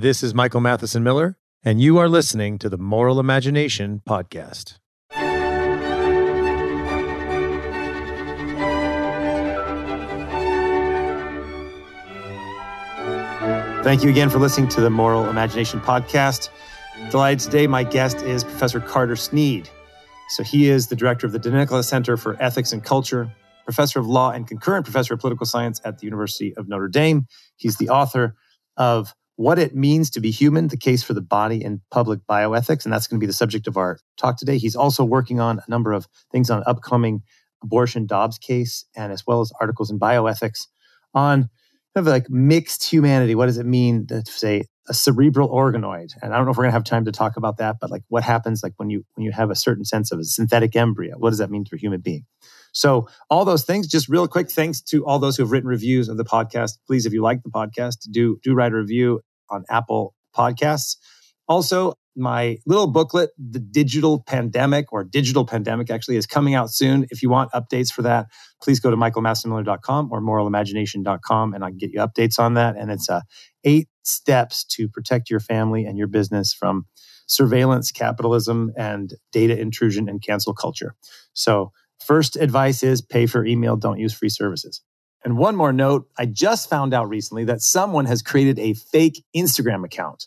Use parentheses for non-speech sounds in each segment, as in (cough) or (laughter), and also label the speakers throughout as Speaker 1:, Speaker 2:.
Speaker 1: This is Michael Matheson Miller, and you are listening to the Moral Imagination Podcast. Thank you again for listening to the Moral Imagination Podcast. Delighted today, my guest is Professor Carter Snead. So he is the director of the DeNicola Center for Ethics and Culture, professor of law, and concurrent professor of political science at the University of Notre Dame. He's the author of What It Means to Be Human, the Case for the Body in Public Bioethics. And that's going to be the subject of our talk today. He's also working on a number of things on upcoming abortion Dobbs case and as well as articles in bioethics on kind of like mixed humanity. What does it mean to say a cerebral organoid? And I don't know if we're going to have time to talk about that, but like what happens like when you when you have a certain sense of a synthetic embryo? What does that mean for a human being? So all those things, just real quick, thanks to all those who have written reviews of the podcast. Please, if you like the podcast, do do write a review on Apple Podcasts. Also, my little booklet, The Digital Pandemic, or Digital Pandemic actually, is coming out soon. If you want updates for that, please go to michaelmathesonmiller.com or moralimagination.com and I can get you updates on that. And it's uh, eight steps to protect your family and your business from surveillance, capitalism, and data intrusion and cancel culture. So, first advice is pay for email, don't use free services. And one more note I just found out recently that someone has created a fake Instagram account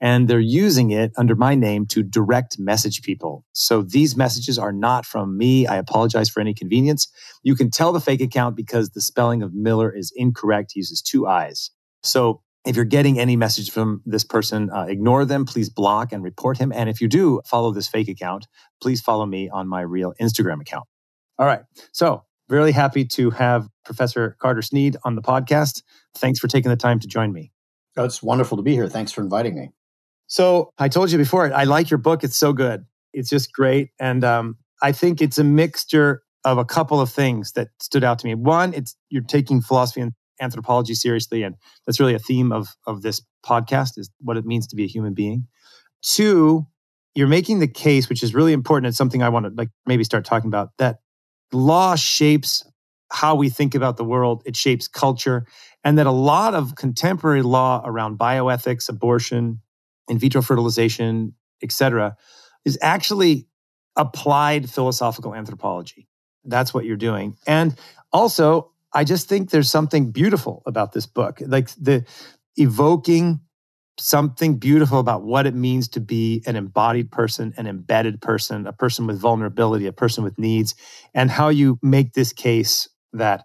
Speaker 1: and they're using it under my name to direct message people. So these messages are not from me. I apologize for any convenience. You can tell the fake account because the spelling of Miller is incorrect. He uses two I's. So if you're getting any message from this person, uh, ignore them. Please block and report him. And if you do follow this fake account, please follow me on my real Instagram account. All right. So really happy to have Professor Carter Snead on the podcast. Thanks for taking the time to join me.
Speaker 2: Oh, it's wonderful to be here. Thanks for inviting me.
Speaker 1: So I told you before, I like your book. It's so good. It's just great. And um, I think it's a mixture of a couple of things that stood out to me. One, it's you're taking philosophy and anthropology seriously, and that's really a theme of of this podcast is what it means to be a human being. Two, you're making the case, which is really important. It's something I want to like maybe start talking about. That law shapes how we think about the world. It shapes culture, and that a lot of contemporary law around bioethics, abortion, in vitro fertilization, etc., is actually applied philosophical anthropology. That's what you're doing. And also, I just think there's something beautiful about this book, like the evoking something beautiful about what it means to be an embodied person, an embedded person, a person with vulnerability, a person with needs, and how you make this case that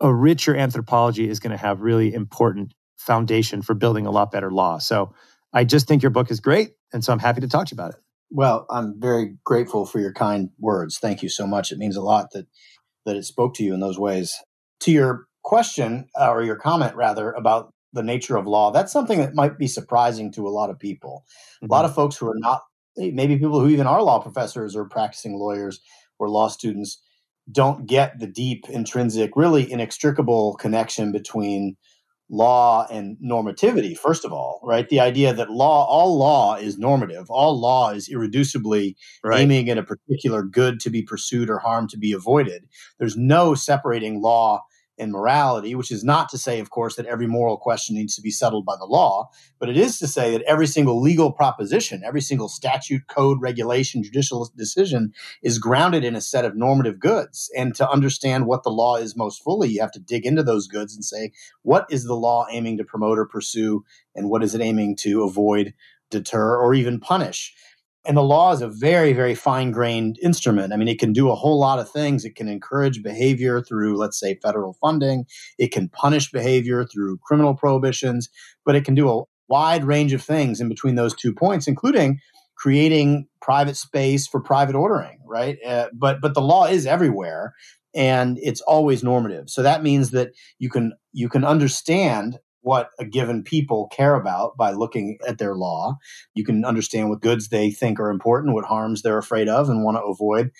Speaker 1: a richer anthropology is going to have really important foundation for building a lot better law. So I just think your book is great. And so I'm happy to talk to you about it.
Speaker 2: Well, I'm very grateful for your kind words. Thank you so much. It means a lot that that it spoke to you in those ways. To your question or your comment rather about the nature of law, that's something that might be surprising to a lot of people. Mm-hmm. A lot of folks who are not maybe people who even are law professors or practicing lawyers or law students don't get the deep intrinsic really inextricable connection between law and normativity first of all right the idea that law all law is normative all law is irreducibly right. aiming at a particular good to be pursued or harm to be avoided there's no separating law and morality, which is not to say, of course, that every moral question needs to be settled by the law, but it is to say that every single legal proposition, every single statute, code, regulation, judicial decision is grounded in a set of normative goods. And to understand what the law is most fully, you have to dig into those goods and say, what is the law aiming to promote or pursue, and what is it aiming to avoid, deter, or even punish? And the law is a very, very fine grained instrument. I mean, it can do a whole lot of things. It can encourage behavior through, let's say, federal funding. It can punish behavior through criminal prohibitions, but it can do a wide range of things in between those two points, including creating private space for private ordering, right? Uh, but but the law is everywhere, and it's always normative. So that means that you can you can understand what a given people care about by looking at their law. You can understand what goods they think are important, what harms they're afraid of and want to avoid.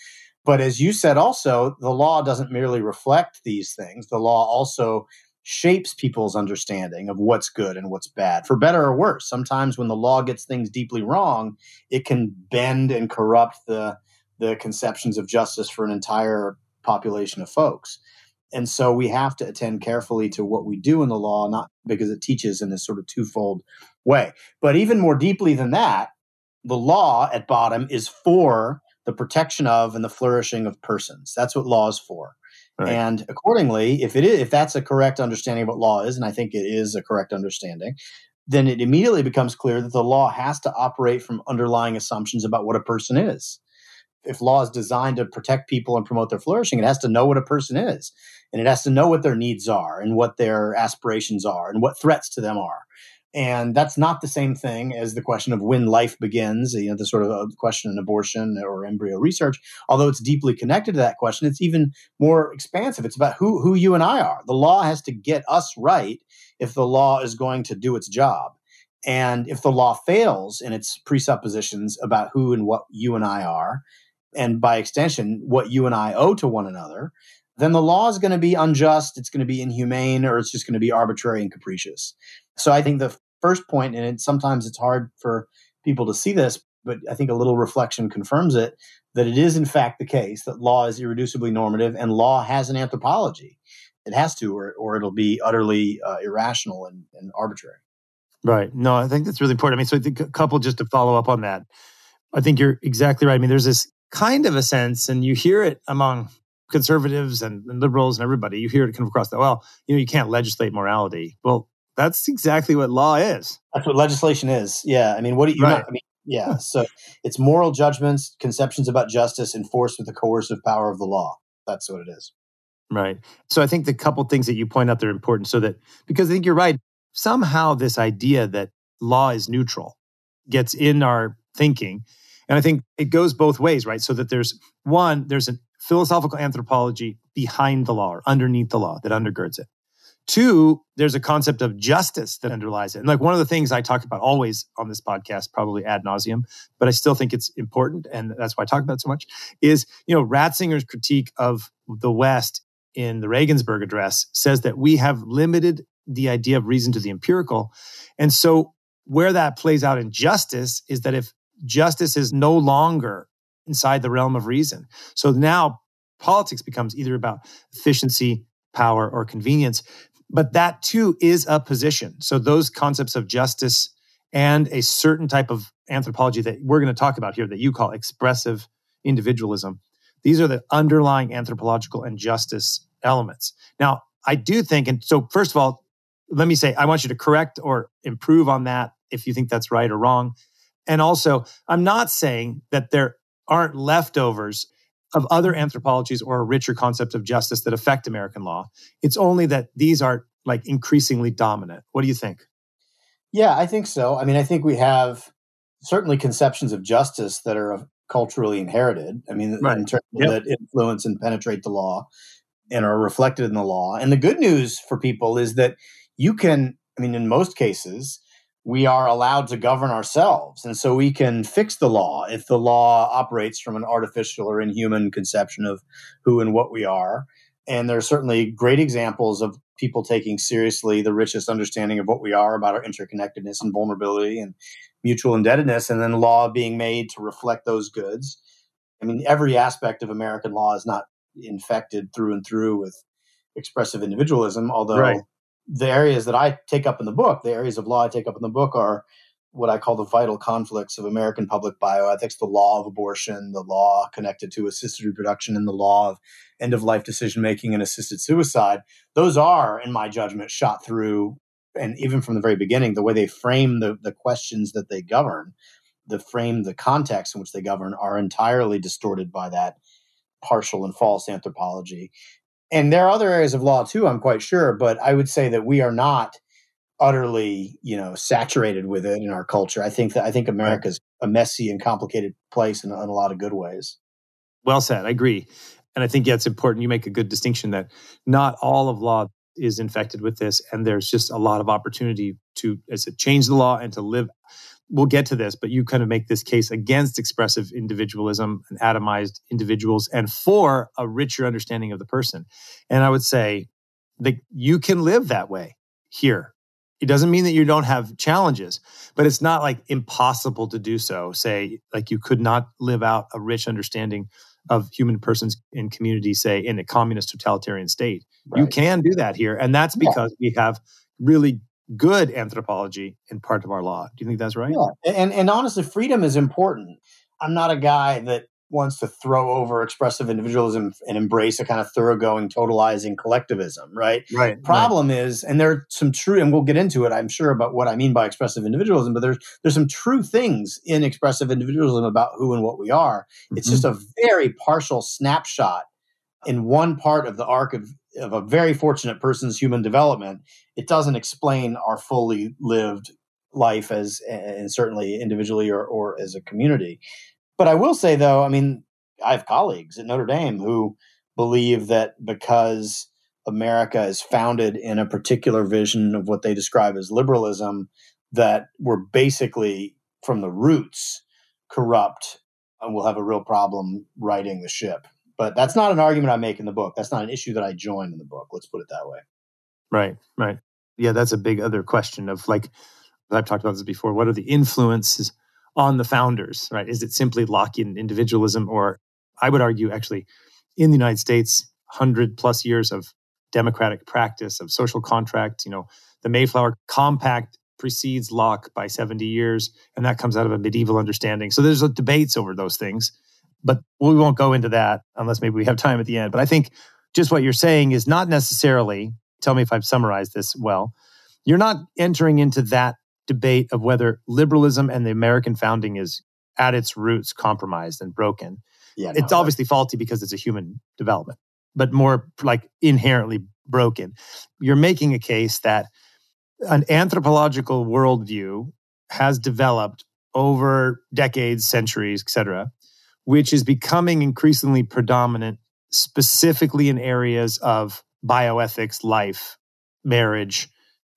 Speaker 2: But as you said, also, the law doesn't merely reflect these things, the law also shapes people's understanding of what's good and what's bad, for better or worse. Sometimes when the law gets things deeply wrong, it can bend and corrupt the, the conceptions of justice for an entire population of folks. And so we have to attend carefully to what we do in the law, not because it teaches in this sort of twofold way. But even more deeply than that, the law at bottom is for the protection of and the flourishing of persons. That's what law is for. Right. And accordingly, if it is if that's a correct understanding of what law is, and I think it is a correct understanding, then it immediately becomes clear that the law has to operate from underlying assumptions about what a person is. If law is designed to protect people and promote their flourishing, it has to know what a person is. And it has to know what their needs are and what their aspirations are and what threats to them are. And that's not the same thing as the question of when life begins, you know, the sort of uh, question in abortion or embryo research. Although it's deeply connected to that question, it's even more expansive. It's about who, who you and I are. The law has to get us right if the law is going to do its job. And if the law fails in its presuppositions about who and what you and I are, and by extension, what you and I owe to one another, then the law is going to be unjust, it's going to be inhumane, or it's just going to be arbitrary and capricious. So I think the first point, and it, sometimes it's hard for people to see this, but I think a little reflection confirms it that it is in fact the case that law is irreducibly normative and law has an anthropology. It has to, or, or it'll be utterly uh, irrational and, and arbitrary.
Speaker 1: Right. No, I think that's really important. I mean, so I think a couple just to follow up on that. I think you're exactly right. I mean, there's this kind of a sense, and you hear it among conservatives and, and liberals and everybody. You hear it come across that, well, you know, you can't legislate morality. Well, that's exactly what law is.
Speaker 2: That's what legislation is. Yeah. I mean, what do you, right. I mean, yeah. So it's moral judgments, conceptions about justice enforced with the coercive power of the law. That's what it is.
Speaker 1: Right. So I think the couple things that you point out that are important so that, because I think you're right, somehow this idea that law is neutral gets in our thinking. And I think it goes both ways, right? So that there's one, there's a philosophical anthropology behind the law or underneath the law that undergirds it. Two, there's a concept of justice that underlies it. And like one of the things I talk about always on this podcast, probably ad nauseum, but I still think it's important. And that's why I talk about it so much is, you know, Ratzinger's critique of the West in the Regensburg address says that we have limited the idea of reason to the empirical. And so where that plays out in justice is that if justice is no longer inside the realm of reason. So now politics becomes either about efficiency, power, or convenience. But that too is a position. So those concepts of justice and a certain type of anthropology that we're going to talk about here that you call expressive individualism, these are the underlying anthropological and justice elements. Now, I do think, and so first of all, let me say, I want you to correct or improve on that if you think that's right or wrong. And also, I'm not saying that there aren't leftovers of other anthropologies or a richer concept of justice that affect American law. It's only that these are like increasingly dominant. What do you think?
Speaker 2: Yeah, I think so. I mean, I think we have certainly conceptions of justice that are uh, culturally inherited. I mean, right. in terms yep. that influence and penetrate the law and are reflected in the law. And the good news for people is that you can, I mean, in most cases, we are allowed to govern ourselves. And so we can fix the law if the law operates from an artificial or inhuman conception of who and what we are. And there are certainly great examples of people taking seriously the richest understanding of what we are about our interconnectedness and vulnerability and mutual indebtedness, and then law being made to reflect those goods. I mean, every aspect of American law is not infected through and through with expressive individualism, although right the areas that I take up in the book, the areas of law I take up in the book are what I call the vital conflicts of American public bioethics, the law of abortion, the law connected to assisted reproduction, and the law of end of life decision making and assisted suicide. Those are, in my judgment, shot through, and even from the very beginning, the way they frame the, the questions that they govern, the frame, the context in which they govern, are entirely distorted by that partial and false anthropology and there are other areas of law too i'm quite sure but i would say that we are not utterly you know saturated with it in our culture. I think that i think america's a messy and complicated place in, in a lot of good ways.
Speaker 1: Well said i agree. And i think yeah, it's important you make a good distinction that not all of law is infected with this and there's just a lot of opportunity to as it change the law and to live we'll get to this, but you kind of make this case against expressive individualism and atomized individuals and for a richer understanding of the person. And I would say that you can live that way here. It doesn't mean that you don't have challenges, but it's not like impossible to do so. Say, like you could not live out a rich understanding of human persons in community, say in a communist totalitarian state.
Speaker 2: Right.
Speaker 1: You can do that here. And that's because yeah. we have really good anthropology in part of our law. Do you think that's right?
Speaker 2: Yeah. And and honestly, freedom is important. I'm not a guy that wants to throw over expressive individualism and embrace a kind of thoroughgoing totalizing collectivism right
Speaker 1: right
Speaker 2: problem
Speaker 1: right.
Speaker 2: is and there are some true and we'll get into it i'm sure about what i mean by expressive individualism but there's there's some true things in expressive individualism about who and what we are mm-hmm. it's just a very partial snapshot in one part of the arc of, of a very fortunate person's human development it doesn't explain our fully lived life as and certainly individually or, or as a community but I will say, though, I mean, I have colleagues at Notre Dame who believe that because America is founded in a particular vision of what they describe as liberalism, that we're basically from the roots corrupt and we'll have a real problem righting the ship. But that's not an argument I make in the book. That's not an issue that I join in the book. Let's put it that way.
Speaker 1: Right, right. Yeah, that's a big other question of like, I've talked about this before. What are the influences on the founders, right? Is it simply Lockean individualism, or I would argue actually in the United States, 100 plus years of democratic practice of social contract, you know, the Mayflower Compact precedes Locke by 70 years, and that comes out of a medieval understanding. So there's a debates over those things, but we won't go into that unless maybe we have time at the end. But I think just what you're saying is not necessarily, tell me if I've summarized this well, you're not entering into that debate of whether liberalism and the American founding is at its roots compromised and broken.
Speaker 2: Yeah,
Speaker 1: no, it's obviously faulty because it's a human development, but more like inherently broken. You're making a case that an anthropological worldview has developed over decades, centuries, etc., which is becoming increasingly predominant, specifically in areas of bioethics, life, marriage,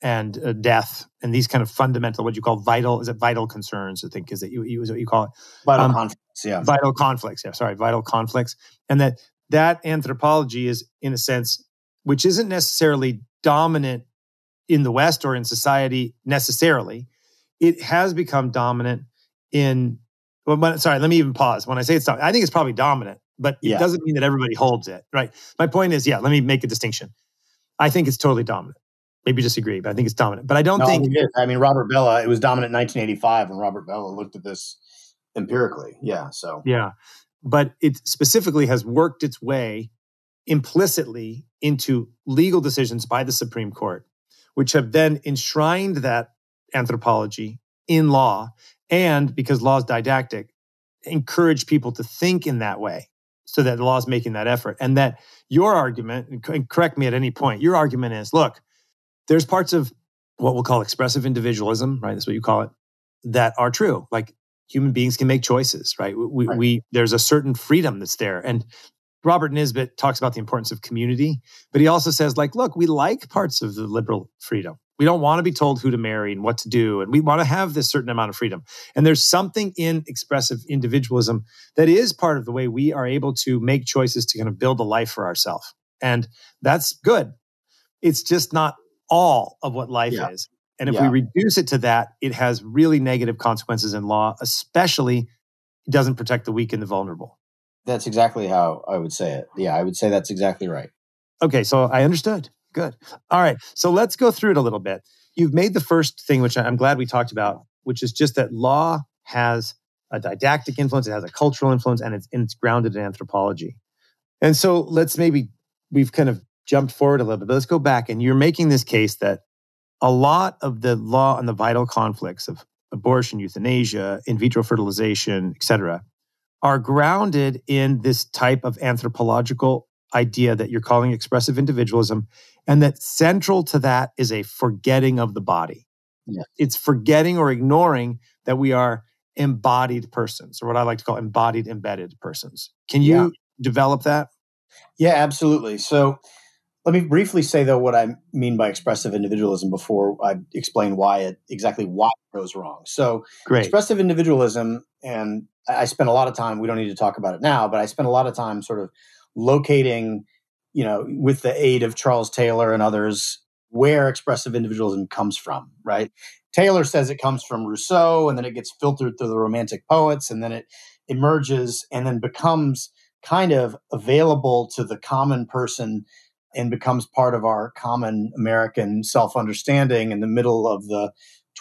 Speaker 1: and uh, death and these kind of fundamental what you call vital is it vital concerns i think is it you, you is what you call it?
Speaker 2: Vital um, conflicts yeah.
Speaker 1: vital conflicts yeah sorry vital conflicts and that that anthropology is in a sense which isn't necessarily dominant in the west or in society necessarily it has become dominant in well, sorry let me even pause when i say it's i think it's probably dominant but yeah. it doesn't mean that everybody holds it right my point is yeah let me make a distinction i think it's totally dominant maybe disagree, but I think it's dominant. But I don't
Speaker 2: no,
Speaker 1: think.
Speaker 2: I mean, Robert Bellah, it was dominant in 1985 when Robert Bellah looked at this empirically. Yeah. So,
Speaker 1: yeah. But it specifically has worked its way implicitly into legal decisions by the Supreme Court, which have then enshrined that anthropology in law. And because law is didactic, encourage people to think in that way so that the law is making that effort. And that your argument, and correct me at any point, your argument is look, there's parts of what we'll call expressive individualism, right? That's what you call it, that are true. Like human beings can make choices, right? We, right. we there's a certain freedom that's there. And Robert Nisbet talks about the importance of community, but he also says, like, look, we like parts of the liberal freedom. We don't want to be told who to marry and what to do. And we want to have this certain amount of freedom. And there's something in expressive individualism that is part of the way we are able to make choices to kind of build a life for ourselves. And that's good. It's just not all of what life yeah. is. And if yeah. we reduce it to that, it has really negative consequences in law, especially it doesn't protect the weak and the vulnerable.
Speaker 2: That's exactly how I would say it. Yeah, I would say that's exactly right.
Speaker 1: Okay, so I understood. Good. All right. So let's go through it a little bit. You've made the first thing, which I'm glad we talked about, which is just that law has a didactic influence, it has a cultural influence, and it's, and it's grounded in anthropology. And so let's maybe, we've kind of jumped forward a little bit, but let's go back. And you're making this case that a lot of the law on the vital conflicts of abortion, euthanasia, in vitro fertilization, et cetera, are grounded in this type of anthropological idea that you're calling expressive individualism, and that central to that is a forgetting of the body.
Speaker 2: Yeah.
Speaker 1: It's forgetting or ignoring that we are embodied persons, or what I like to call embodied embedded persons. Can you yeah. develop that?
Speaker 2: Yeah, absolutely. So let me briefly say though what I mean by expressive individualism before I explain why it exactly why it goes wrong. So
Speaker 1: Great.
Speaker 2: expressive individualism, and I spent a lot of time. We don't need to talk about it now, but I spent a lot of time sort of locating, you know, with the aid of Charles Taylor and others, where expressive individualism comes from. Right? Taylor says it comes from Rousseau, and then it gets filtered through the Romantic poets, and then it emerges and then becomes kind of available to the common person and becomes part of our common American self understanding in the middle of the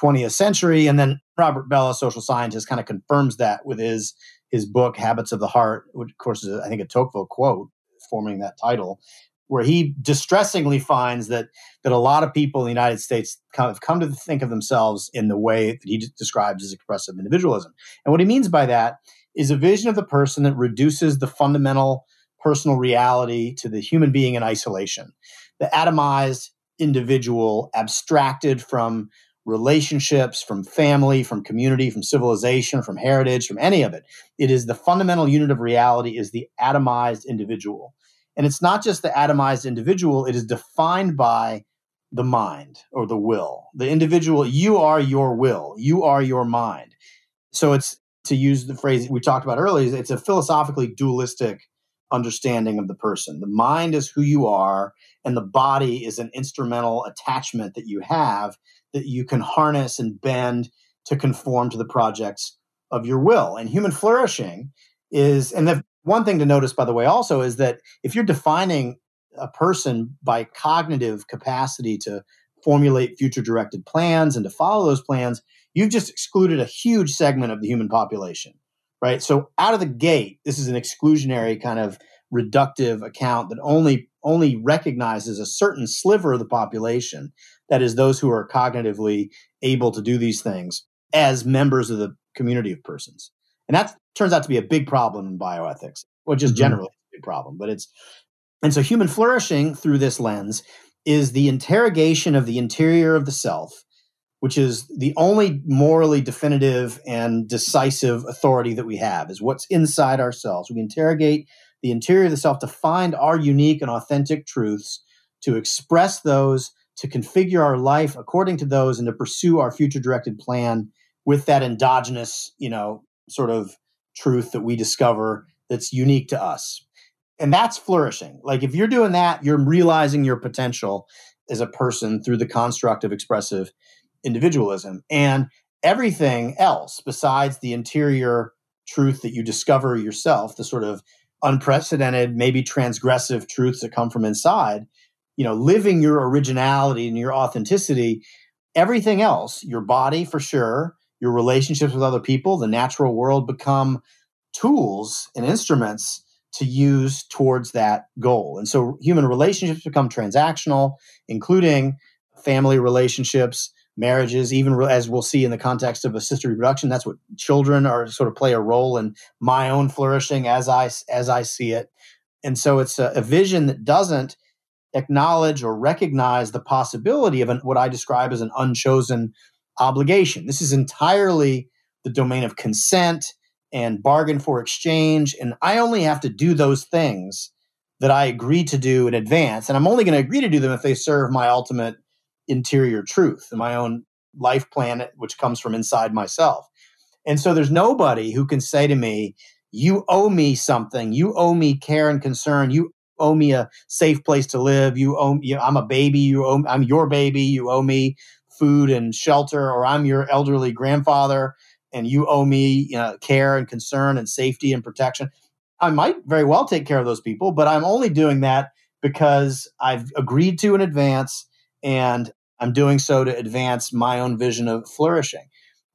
Speaker 2: 20th century. And then Robert Bell, a social scientist, kind of confirms that with his his book Habits of the Heart, which of course is I think a Tocqueville quote forming that title, where he distressingly finds that that a lot of people in the United States kind of come to think of themselves in the way that he describes as expressive individualism. And what he means by that is a vision of the person that reduces the fundamental personal reality to the human being in isolation, the atomized individual abstracted from relationships, from family, from community, from civilization, from heritage, from any of it. It is the fundamental unit of reality is the atomized individual. And it's not just the atomized individual, it is defined by the mind or the will. The individual, you are your will, you are your mind. So it's to use the phrase we talked about earlier, it's a philosophically dualistic understanding of the person. The mind is who you are, and the body is an instrumental attachment that you have that you can harness and bend to conform to the projects of your will. And human flourishing is, and the one thing to notice, by the way, also is that if you're defining a person by cognitive capacity to formulate future directed plans and to follow those plans, you've just excluded a huge segment of the human population, right? So out of the gate, this is an exclusionary kind of reductive account that only only recognizes a certain sliver of the population that is those who are cognitively able to do these things as members of the community of persons and that turns out to be a big problem in bioethics or just mm-hmm. generally a big problem but it's and so human flourishing through this lens is the interrogation of the interior of the self which is the only morally definitive and decisive authority that we have is what's inside ourselves we interrogate the interior of the self to find our unique and authentic truths, to express those, to configure our life according to those, and to pursue our future directed plan with that endogenous, you know, sort of truth that we discover that's unique to us. And that's flourishing. Like if you're doing that, you're realizing your potential as a person through the construct of expressive individualism. And everything else besides the interior truth that you discover yourself, the sort of unprecedented, maybe transgressive truths that come from inside, you know, living your originality and your authenticity, everything else, your body for sure, your relationships with other people, the natural world become tools and instruments to use towards that goal. And so human relationships become transactional, including family relationships, marriages, even as we'll see in the context of assisted reproduction. That's what children are sort of play a role in my own flourishing as I as I see it. And so it's a, a vision that doesn't acknowledge or recognize the possibility of an, what I describe as an unchosen obligation. This is entirely the domain of consent and bargain for exchange. And I only have to do those things that I agree to do in advance. And I'm only going to agree to do them if they serve my ultimate interior truth my own life plan, which comes from inside myself. And so there's nobody who can say to me, You owe me something. You owe me care and concern. You owe me a safe place to live. You owe me, I'm a baby. You owe, I'm your baby. You owe me food and shelter, or I'm your elderly grandfather and you owe me you know, care and concern and safety and protection. I might very well take care of those people, but I'm only doing that because I've agreed to in advance and I'm doing so to advance my own vision of flourishing.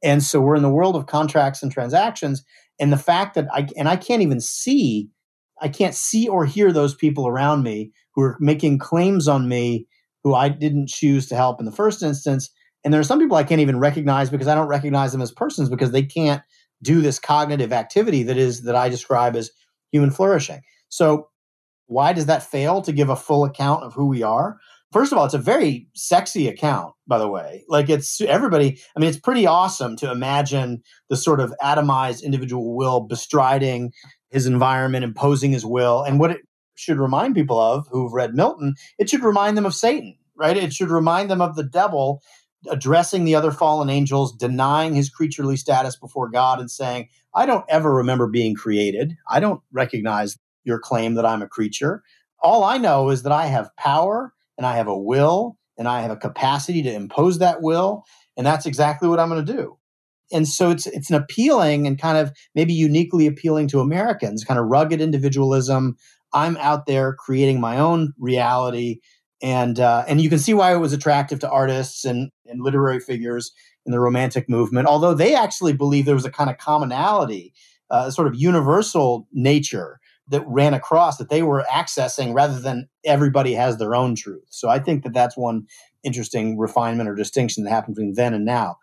Speaker 2: And so we're in the world of contracts and transactions. And the fact that I, and I can't even see, I can't see or hear those people around me who are making claims on me who I didn't choose to help in the first instance. And there are some people I can't even recognize because I don't recognize them as persons because they can't do this cognitive activity that is, that I describe as human flourishing. So why does that fail to give a full account of who we are? First of all, it's a very sexy account, by the way. Like it's everybody, I mean, it's pretty awesome to imagine the sort of atomized individual will bestriding his environment, imposing his will. And what it should remind people of who've read Milton, it should remind them of Satan, right? It should remind them of the devil addressing the other fallen angels, denying his creaturely status before God, and saying, I don't ever remember being created. I don't recognize your claim that I'm a creature. All I know is that I have power and I have a will and I have a capacity to impose that will. And that's exactly what I'm going to do. and so it's it's an appealing and kind of maybe uniquely appealing to Americans, kind of rugged individualism. I'm out there creating my own reality, and uh, and you can see why it was attractive to artists and, and literary figures in the Romantic movement. Although they actually believe there was a kind of commonality, uh, sort of universal nature that ran across that they were accessing, rather than everybody has their own truth. So I think that that's one interesting refinement or distinction that happened between then and now.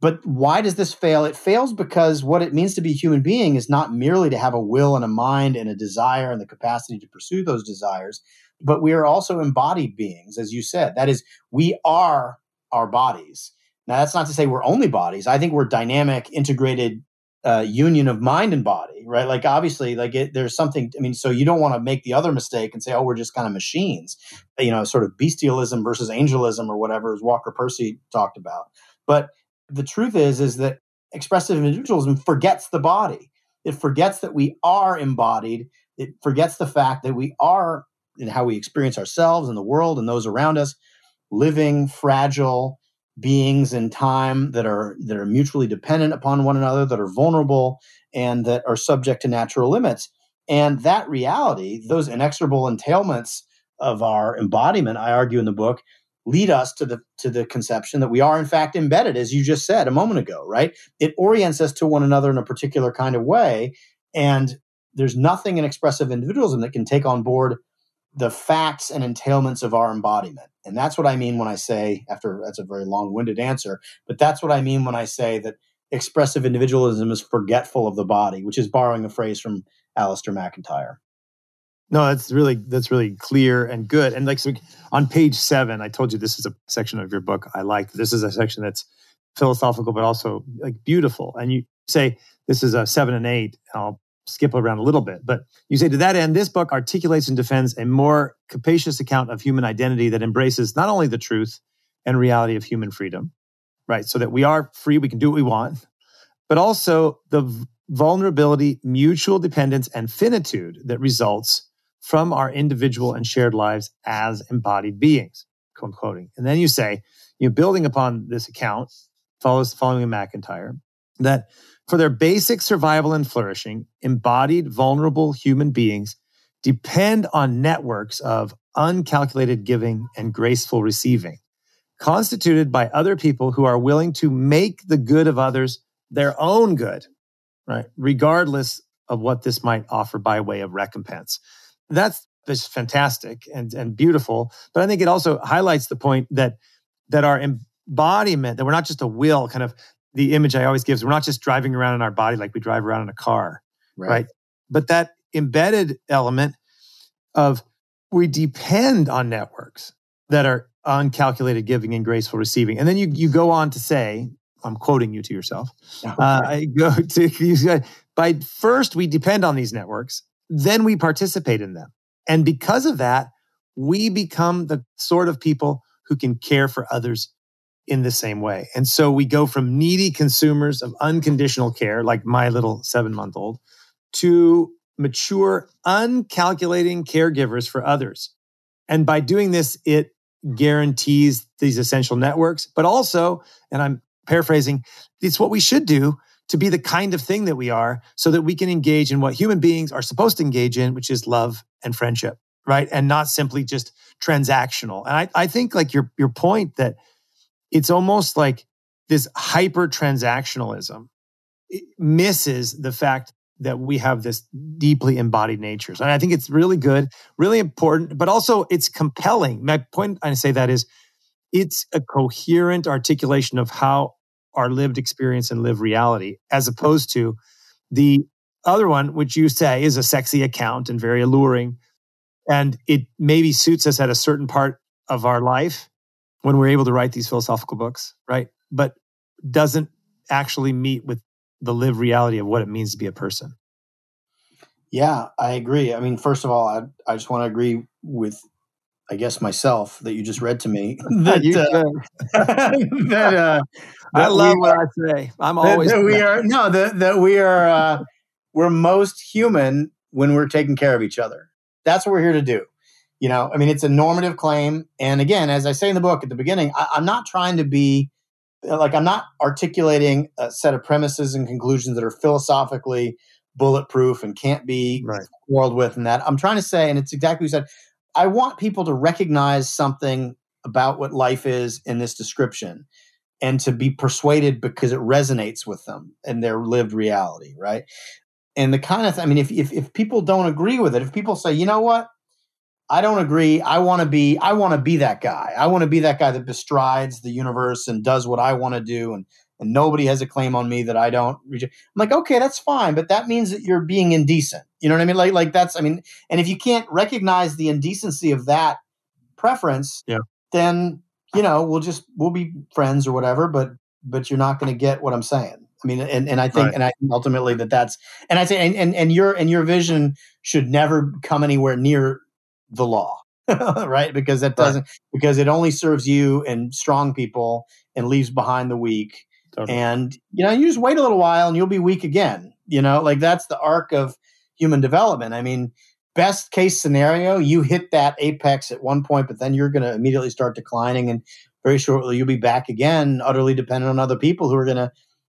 Speaker 2: But why does this fail? It fails because what it means to be a human being is not merely to have a will and a mind and a desire and the capacity to pursue those desires, but we are also embodied beings, as you said. That is, we are our bodies. Now, that's not to say we're only bodies. I think we're dynamic, integrated uh, union of mind and body, right? Like, obviously, like it, there's something. I mean, so you don't want to make the other mistake and say, "Oh, we're just kind of machines," you know, sort of bestialism versus angelism or whatever, as Walker Percy talked about. But the truth is is that expressive individualism forgets the body it forgets that we are embodied it forgets the fact that we are in how we experience ourselves and the world and those around us living fragile beings in time that are that are mutually dependent upon one another that are vulnerable and that are subject to natural limits. And that reality those inexorable entailments of our embodiment i argue in the book lead us to the to the conception that we are in fact embedded as you just said a moment ago right? It orients us to one another in a particular kind of way and there's nothing in expressive individualism that can take on board the facts and entailments of our embodiment and that's what i mean when i say after that's a very long-winded answer but that's what i mean when i say that expressive individualism is forgetful of the body which is borrowing a phrase from Alasdair MacIntyre.
Speaker 1: no, that's really that's really clear and good. And like so on page seven, I told you this is a section of your book I like. This is a section that's philosophical but also like beautiful. And you say this is a seven and eight. I'll skip around a little bit, but you say to that end, this book articulates and defends a more capacious account of human identity that embraces not only the truth and reality of human freedom, right? So that we are free, we can do what we want, but also the vulnerability, mutual dependence, and finitude that results from our individual and shared lives as embodied beings. I'm quoting. And then you say, you know, building upon this account, follows following MacIntyre, that for their basic survival and flourishing, embodied, vulnerable human beings depend on networks of uncalculated giving and graceful receiving, constituted by other people who are willing to make the good of others their own good, right? Regardless of what this might offer by way of recompense that's just fantastic and, and beautiful. But I think it also highlights the point that that our embodiment, that we're not just a will, kind of the image I always give is we're not just driving around in our body like we drive around in a car, right? right? But that embedded element of we depend on networks that are uncalculated giving and graceful receiving. And then you you go on to say, I'm quoting you to yourself. Okay. Uh, I go (laughs) to you by first we depend on these networks then we participate in them. And because of that, we become the sort of people who can care for others in the same way. And so we go from needy consumers of unconditional care, like my little seven month old, to mature, uncalculating caregivers for others. And by doing this, it guarantees these essential networks, but also, and I'm paraphrasing, it's what we should do to be the kind of thing that we are so that we can engage in what human beings are supposed to engage in, which is love and friendship, right? And not simply just transactional. And I, I think like your your point that it's almost like this hyper transactionalism misses the fact that we have this deeply embodied natures. And I think it's really good, really important, but also it's compelling. My point I say that is it's a coherent articulation of how our lived experience and live reality, as opposed to the other one, which you say is a sexy account and very alluring. And it maybe suits us at a certain part of our life when we're able to write these philosophical books, right? But doesn't actually meet with the lived reality of what it means to be a person.
Speaker 2: Yeah, I agree. I mean, first of all, I, I just want to agree with I guess myself that you just read to me (laughs) (laughs) that uh, (laughs)
Speaker 1: that, uh, I love what I say. I'm always
Speaker 2: that, that we are no that that we are uh, we're most human when we're taking care of each other. That's what we're here to do. You know, I mean, it's a normative claim, and again, as I say in the book at the beginning, I, I'm not trying to be like I'm not articulating a set of premises and conclusions that are philosophically bulletproof and can't be
Speaker 1: Right.
Speaker 2: quarreled with and that. I'm trying to say, and it's exactly what you said, I want people to recognize something about what life is in this description and to be persuaded because it resonates with them and their lived reality, right? And the kind of, th- I mean, if, if, if people don't agree with it, if people say, you know what, I don't agree. I want to be. I want to be that guy. I want to be that guy that bestrides the universe and does what I want to do, and and nobody has a claim on me that I don't. I'm like, okay, that's fine, but that means that you're being indecent. You know what I mean? Like, like that's. I mean, and if you can't recognize the indecency of that preference,
Speaker 1: Yeah.
Speaker 2: then you know we'll just we'll be friends or whatever. But but you're not going to get what I'm saying. I mean, and, and I think,
Speaker 1: Right.
Speaker 2: and I think ultimately that that's, and I say, and, and, and your, and your vision should never come anywhere near the law, (laughs) right? Because that doesn't, because it only serves you and strong people and leaves behind the weak.
Speaker 1: Totally.
Speaker 2: And, you know, you just wait a little while and you'll be weak again. You know, like that's the arc of human development. I mean, best case scenario, you hit that apex at one point, but then you're going to immediately start declining. And very shortly, you'll be back again, utterly dependent on other people who are going to,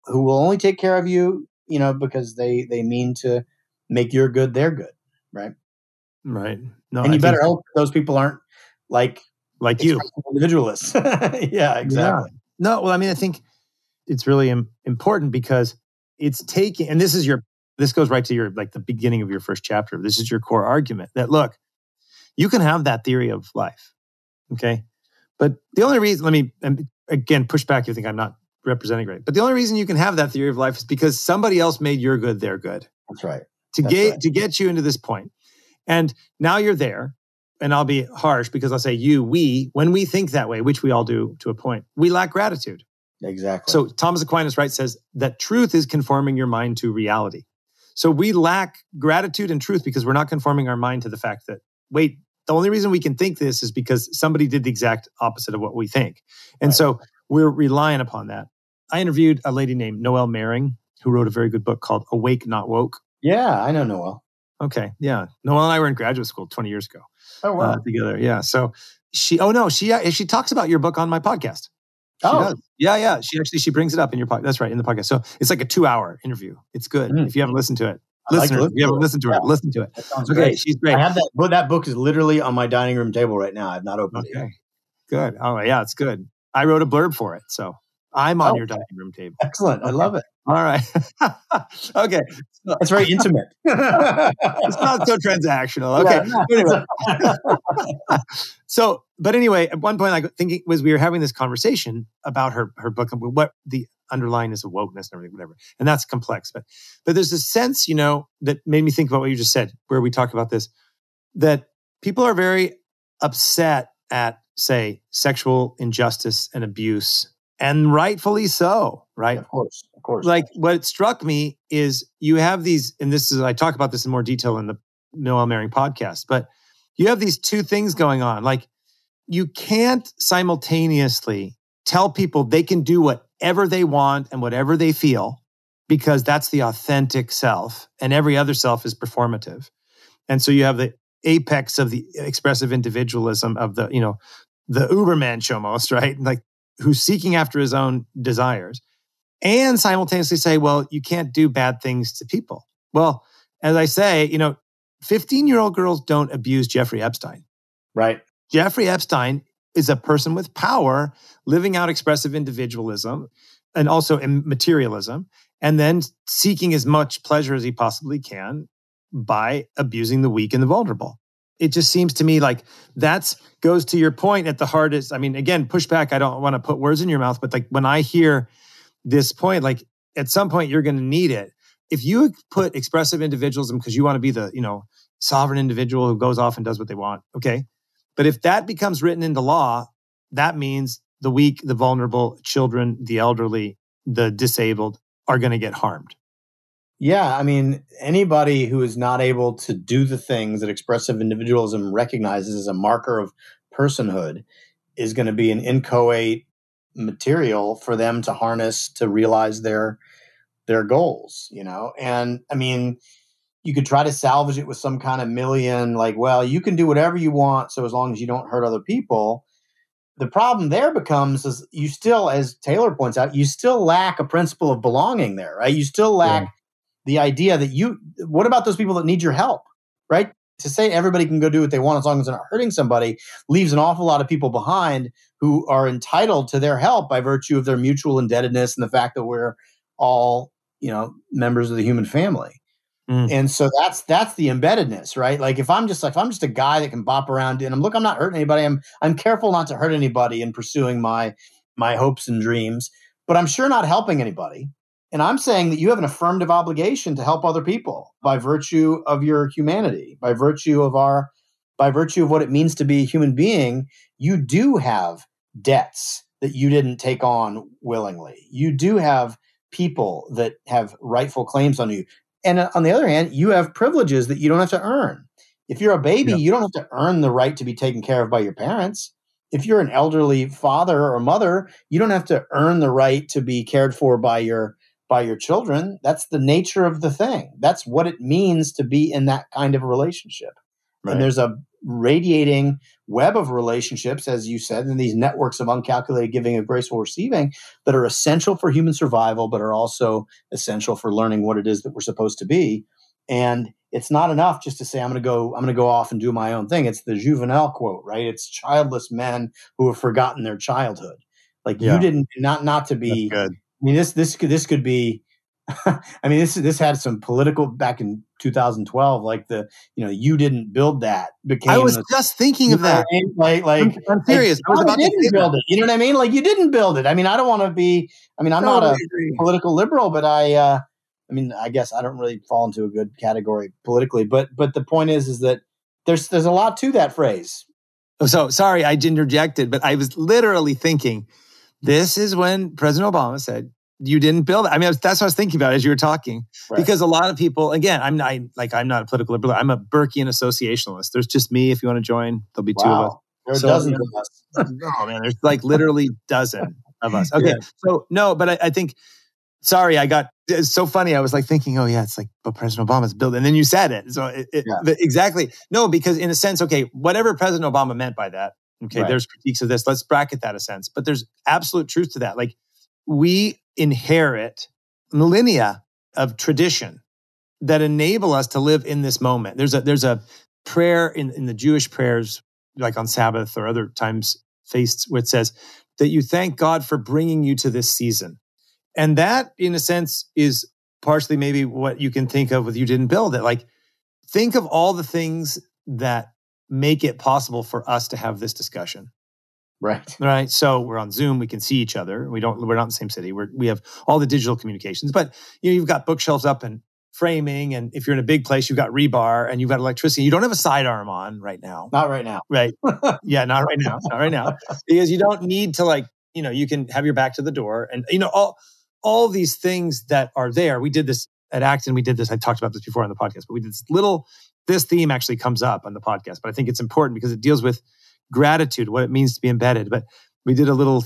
Speaker 2: who will only take care of you, you know, because they, they mean to make your good their good. Right.
Speaker 1: Right. No,
Speaker 2: and
Speaker 1: I
Speaker 2: you better hope those people aren't like
Speaker 1: like you.
Speaker 2: individualists. (laughs) yeah, exactly.
Speaker 1: No, well, I mean, I think it's really Im- important because it's taking, and this is your, this goes right to your, like the beginning of your first chapter. This is your core argument that look, you can have that theory of life. Okay. But the only reason, let me, and again, push back if you think I'm not representing right. But the only reason you can have that theory of life is because somebody else made your good their good
Speaker 2: That's right.
Speaker 1: to
Speaker 2: That's
Speaker 1: get
Speaker 2: right.
Speaker 1: to get you into this point. And now you're there. And I'll be harsh because I'll say you, we, when we think that way, which we all do to a point, we lack gratitude.
Speaker 2: Exactly.
Speaker 1: So Thomas Aquinas, right, says that truth is conforming your mind to reality. So we lack gratitude and truth because we're not conforming our mind to the fact that, wait, the only reason we can think this is because somebody did the exact opposite of what we think. And
Speaker 2: Right.
Speaker 1: so we're relying upon that. I interviewed a lady named Noelle Mering, who wrote a very good book called Awake, Not Woke.
Speaker 2: yeah, I know Noelle.
Speaker 1: Okay. Yeah. Noelle and I were in graduate school 20 years ago
Speaker 2: Oh
Speaker 1: uh, together. Yeah. So she, oh no, she, uh, she talks about your book on my podcast. She
Speaker 2: Oh.
Speaker 1: does. Yeah, yeah. She actually she brings it up in your podcast. That's right, in the podcast. So it's like a two hour interview. It's good.
Speaker 2: Mm.
Speaker 1: If you haven't listened to it,
Speaker 2: like listen
Speaker 1: you haven't
Speaker 2: to it.
Speaker 1: listened to it,
Speaker 2: Yeah.
Speaker 1: listen to it. Okay,
Speaker 2: great.
Speaker 1: she's great.
Speaker 2: I have that book. That book is literally on my dining room table right now. I've not opened it. yet.
Speaker 1: Okay, good. Oh yeah, it's good. I wrote a blurb for it, so I'm on
Speaker 2: Oh.
Speaker 1: your dining room table.
Speaker 2: Excellent. I love it.
Speaker 1: All right. (laughs) okay.
Speaker 2: It's very intimate. (laughs)
Speaker 1: it's not so transactional. Okay.
Speaker 2: Yeah,
Speaker 1: Anyway. (laughs) so, but anyway, at one point, I thinking was we were having this conversation about her her book and what the underlying is of wokeness and everything, whatever, and that's complex. But but there's a sense, you know, that made me think about what you just said, where we talk about this, that people are very upset at, say, sexual injustice and abuse, and rightfully so, right?
Speaker 2: of course. Of course.
Speaker 1: like what struck me is you have these, and this is I talk about this in more detail in the Noelle Mering podcast, but you have these two things going on. Like you can't simultaneously tell people they can do whatever they want and whatever they feel because that's the authentic self, and every other self is performative. And so you have the apex of the expressive individualism of the, you know, the Ubermensch almost, (laughs) right? Like who's seeking after his own desires and simultaneously say, well, you can't do bad things to people. Well, as I say, you know, 15 year old girls don't abuse Jeffrey Epstein.
Speaker 2: right.
Speaker 1: Jeffrey Epstein is a person with power living out expressive individualism and also materialism, and then seeking as much pleasure as he possibly can by abusing the weak and the vulnerable. It just seems to me like that's goes to your point at the hardest. I mean, again, pushback. I don't want to put words in your mouth, but like when I hear this point, like at some point you're going to need it. If you put expressive individualism because you want to be the, you know, sovereign individual who goes off and does what they want, okay. But if that becomes written into law, that means the weak, the vulnerable, children, the elderly, the disabled are going to get harmed.
Speaker 2: Yeah, I mean, anybody who is not able to do the things that expressive individualism recognizes as a marker of personhood is going to be an inchoate material for them to harness to realize their their goals, you know. And I mean, you could try to salvage it with some kind of Millian like, well, you can do whatever you want so as long as you don't hurt other people. the problem there becomes is you still, as Taylor points out, you still lack a principle of belonging there, right? You still lack yeah. The idea that you, what about those people that need your help, right? To say everybody can go do what they want as long as they're not hurting somebody leaves an awful lot of people behind who are entitled to their help by virtue of their mutual indebtedness and the fact that we're all, you know, members of the human family. Mm. And so that's that's the embeddedness, right? Like if I'm just like if I'm just a guy that can bop around and I'm look, I'm not hurting anybody. I'm I'm careful not to hurt anybody in pursuing my my hopes and dreams, but I'm sure not helping anybody. And I'm saying that you have an affirmative obligation to help other people by virtue of your humanity, by virtue of our by virtue of what it means to be a human being, you do have debts that you didn't take on willingly. You do have people that have rightful claims on you. And uh, on the other hand, you have privileges that you don't have to earn. If you're a baby, yeah. you don't have to earn the right to be taken care of by your parents. If you're an elderly father or mother, you don't have to earn the right to be cared for by your by your children. That's the nature of the thing. That's what it means to be in that kind of relationship. Right. And there's a radiating web of relationships, as you said, and these networks of uncalculated giving and graceful receiving that are essential for human survival, but are also essential for learning what it is that we're supposed to be. And it's not enough just to say, I'm going to go, I'm going to go off and do my own thing. It's the juvenile quote, right? It's childless men who have forgotten their childhood. Like yeah. you didn't, not, not to be, I mean, this, this could, this could be, (laughs) I mean, this this had some political back in 2012, like the you know you didn't build that.
Speaker 1: Became I was the, just thinking of that.
Speaker 2: Like, like I'm,
Speaker 1: I'm serious.
Speaker 2: Like, I was about didn't to build it. You know what I mean? Like you didn't build it. I mean, I don't want to be. I mean, I'm totally not a agree. political liberal, but I. uh I mean, I guess I don't really fall into a good category politically, but but the point is, is that there's there's a lot to that phrase.
Speaker 1: Oh, so sorry, I interjected, but I was literally thinking, this is when President Obama said, you didn't build it. I mean, that's what I was thinking about as you were talking, right. because a lot of people, again, I'm not like I'm not a political liberal. I'm a Burkean associationalist. There's just me. If you want to join, there'll be wow. two of us.
Speaker 2: There are so, dozens of us. (laughs)
Speaker 1: no, man, there's like literally dozen of us. (laughs) Okay, yeah. so no, but I, I, think. Sorry, I got. It's so funny. I was like thinking, oh yeah, it's like, but President Obama's build, and then you said it. So it, it, yeah. exactly no, because in a sense, okay, whatever President Obama meant by that, okay, right. there's critiques of this. Let's bracket that a sense, but there's absolute truth to that. Like we inherit millennia of tradition that enable us to live in this moment. There's a there's a prayer in, in the Jewish prayers, like on Sabbath or other times feasts, where it says that you thank God for bringing you to this season. And that, in a sense, is partially maybe what you can think of with you didn't build it. Like, think of all the things that make it possible for us to have this discussion.
Speaker 2: Right.
Speaker 1: Right. So we're on Zoom. We can see each other. We don't. We're not in the same city. We're we have all the digital communications, but you know you've got bookshelves up and framing, and if you're in a big place, you've got rebar and you've got electricity. You don't have a sidearm on right now.
Speaker 2: Not right now.
Speaker 1: Right. (laughs) yeah. Not right now. Not right now. Because you don't need to like you know you can have your back to the door and you know all all these things that are there. We did this at Acton. We did this. I talked about this before on the podcast, but we did this little. This theme actually comes up on the podcast, but I think it's important because it deals with gratitude, what it means to be embedded. But we did a little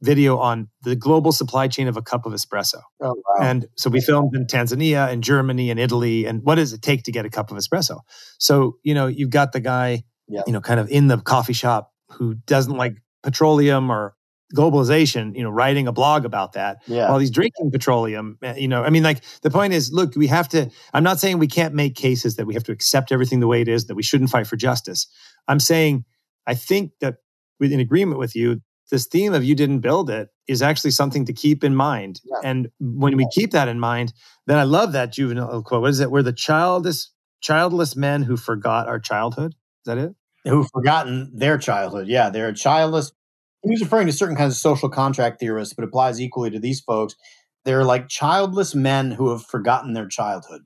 Speaker 1: video on the global supply chain of a cup of espresso. Oh, wow. And so we filmed in Tanzania and Germany and Italy. And what does it take to get a cup of espresso? So, you know, you've got the guy, yeah. you know, kind of in the coffee shop who doesn't like petroleum or globalization, you know, writing a blog about that yeah. while he's drinking petroleum. Eh, you know, I mean, like the point is, look, we have to, I'm not saying we can't make cases that we have to accept everything the way it is, that we shouldn't fight for justice. I'm saying I think that in agreement with you, this theme of you didn't build it is actually something to keep in mind. Yeah. And when we keep that in mind, then I love that juvenile quote. What is it? We're the childless, childless men who forgot our childhood. Is that it?
Speaker 2: Who've forgotten their childhood. Yeah, they're a childless. He was referring to certain kinds of social contract theorists, but applies equally to these folks. They're like childless men who have forgotten their childhood.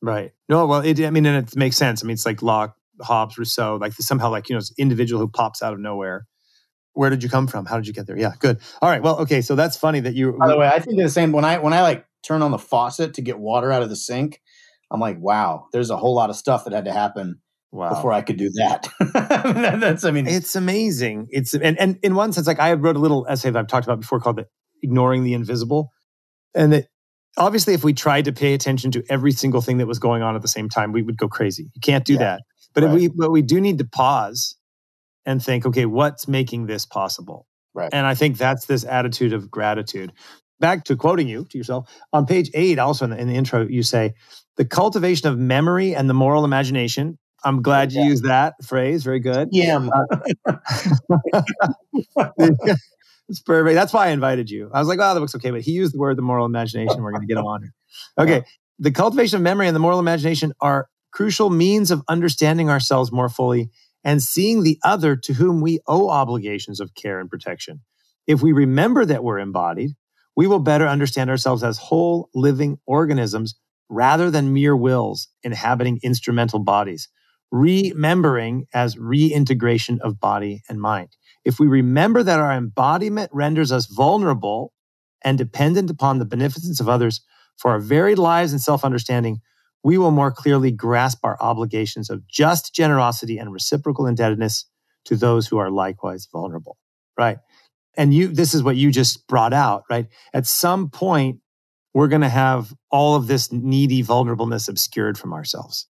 Speaker 1: Right. No, well, it, I mean, and it makes sense. I mean, it's like Locke Hobbes, Rousseau, like somehow like, you know, this individual who pops out of nowhere. Where did you come from? How did you get there? Yeah, good. All right. Well, okay. So that's funny that you
Speaker 2: By the way, I think the same when I when I like turn on the faucet to get water out of the sink, I'm like, wow, there's a whole lot of stuff that had to happen wow. before I could do (laughs) that. that's I mean
Speaker 1: it's amazing. It's and, and in one sense, like I wrote a little essay that I've talked about before called the Ignoring the Invisible. And that obviously if we tried to pay attention to every single thing that was going on at the same time, we would go crazy. You can't do yeah. that. But right. we but we do need to pause and think, okay, what's making this possible?
Speaker 2: Right.
Speaker 1: And I think that's this attitude of gratitude. Back to quoting you to yourself on page eight, also in the, in the intro, you say, the cultivation of memory and the moral imagination. I'm glad you used that phrase. Very good.
Speaker 2: Yeah.
Speaker 1: It's perfect. That's why I invited you. I was like, oh, the book's okay. But he used the word the moral imagination. We're going to get him on here. Okay. The cultivation of memory and the moral imagination are crucial means of understanding ourselves more fully and seeing the other to whom we owe obligations of care and protection. If we remember that we're embodied, we will better understand ourselves as whole living organisms rather than mere wills inhabiting instrumental bodies, remembering as reintegration of body and mind. If we remember that our embodiment renders us vulnerable and dependent upon the beneficence of others for our varied lives and self understanding, we will more clearly grasp our obligations of just generosity and reciprocal indebtedness to those who are likewise vulnerable. Right. And you, this is what you just brought out, right? At some point, we're going to have all of this needy vulnerableness obscured from ourselves,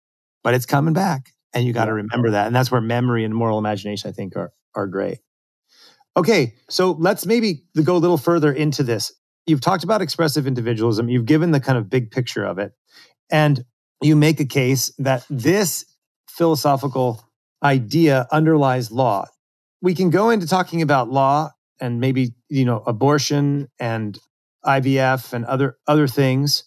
Speaker 1: but it's coming back. And you got to remember that. And that's where memory and moral imagination, I think, are, are great. Okay. So let's maybe go a little further into this. You've talked about expressive individualism. You've given the kind of big picture of it. And you make a case that this philosophical idea underlies law. We can go into talking about law and maybe, you know, abortion and IVF and other other things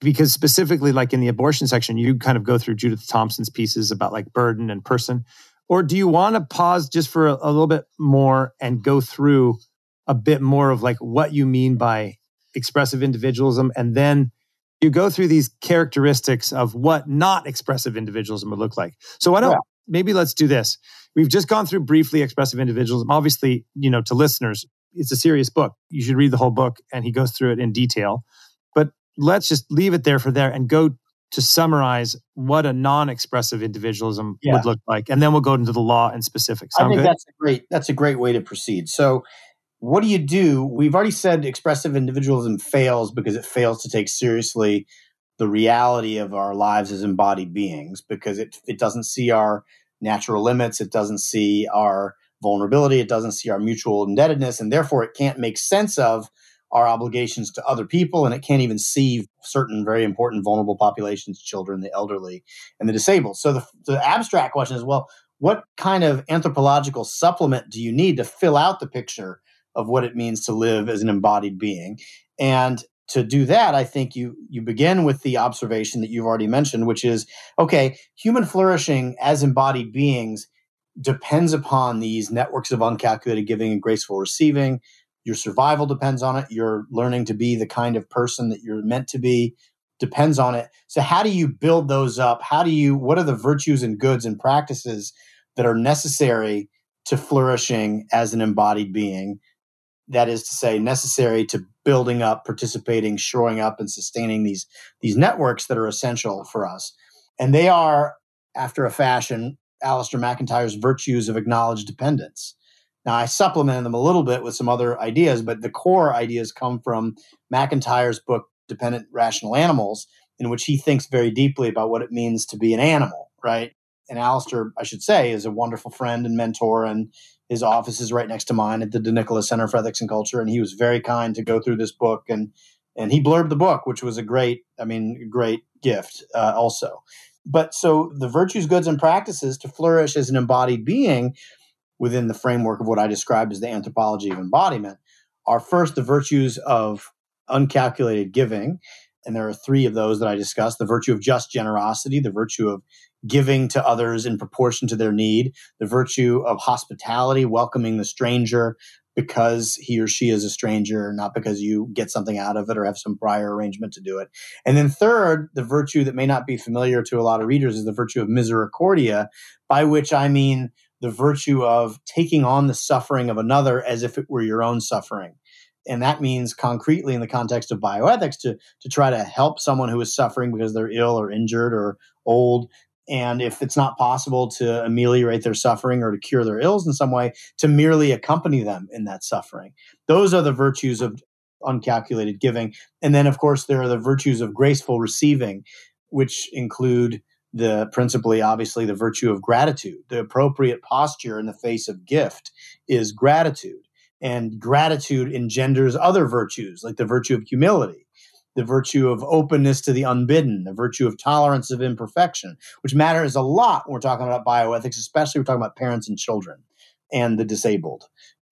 Speaker 1: because specifically like in the abortion section you kind of go through Judith Thomson's pieces about like burden and person or do you want to pause just for a, a little bit more and go through a bit more of like what you mean by expressive individualism and then you go through these characteristics of what not expressive individualism would look like. So why don't yeah. maybe let's do this. We've just gone through briefly expressive individualism. Obviously, you know, to listeners, it's a serious book. You should read the whole book and he goes through it in detail. Let's just leave it there for there and go to summarize what a non-expressive individualism yeah. would look like and then we'll go into the law and specifics
Speaker 2: Sound i think good? that's a great that's a great way to proceed so what do you do? We've already said expressive individualism fails because it fails to take seriously the reality of our lives as embodied beings because it, it doesn't see our natural limits, it doesn't see our vulnerability, it doesn't see our mutual indebtedness, and therefore it can't make sense of our obligations to other people, and it can't even see certain very important vulnerable populations, children, the elderly, and the disabled. So the, the abstract question is well, what kind of anthropological supplement do you need to fill out the picture of what it means to live as an embodied being. And to do that, I think you you begin with the observation that you've already mentioned, which is okay, human flourishing as embodied beings depends upon these networks of uncalculated giving and graceful receiving. Your survival depends on it. Your learning to be the kind of person that you're meant to be depends on it. So how do you build those up? How do you what are the virtues and goods and practices that are necessary to flourishing as an embodied being that is to say necessary to building up participating shoring up and sustaining these these networks that are essential for us and they are after a fashion Alasdair MacIntyre's virtues of acknowledged dependence now i supplemented them a little bit with some other ideas but the core ideas come from MacIntyre's book dependent rational animals in which he thinks very deeply about what it means to be an animal right and Alasdair, I should say, is a wonderful friend and mentor, and his office is right next to mine at the De Nicola Center for Ethics and Culture, and he was very kind to go through this book and and he blurbed the book, which was a great, I mean, great gift uh, also. But so the virtues, goods, and practices to flourish as an embodied being within the framework of what I described as the anthropology of embodiment are first the virtues of uncalculated giving. And there are three of those that I discussed the virtue of just generosity, the virtue of giving to others in proportion to their need, the virtue of hospitality, welcoming the stranger because he or she is a stranger, not because you get something out of it or have some prior arrangement to do it. And then, third, the virtue that may not be familiar to a lot of readers is the virtue of misericordia, by which I mean the virtue of taking on the suffering of another as if it were your own suffering. And that means concretely in the context of bioethics to, to try to help someone who is suffering because they're ill or injured or old and if it's not possible to ameliorate their suffering or to cure their ills in some way, to merely accompany them in that suffering. Those are the virtues of uncalculated giving. And then, of course, there are the virtues of graceful receiving, which include the principally obviously the virtue of gratitude. The appropriate posture in the face of gift is gratitude. And gratitude engenders other virtues like the virtue of humility the virtue of openness to the unbidden the virtue of tolerance of imperfection which matters a lot when we're talking about bioethics especially we're talking about parents and children and the disabled.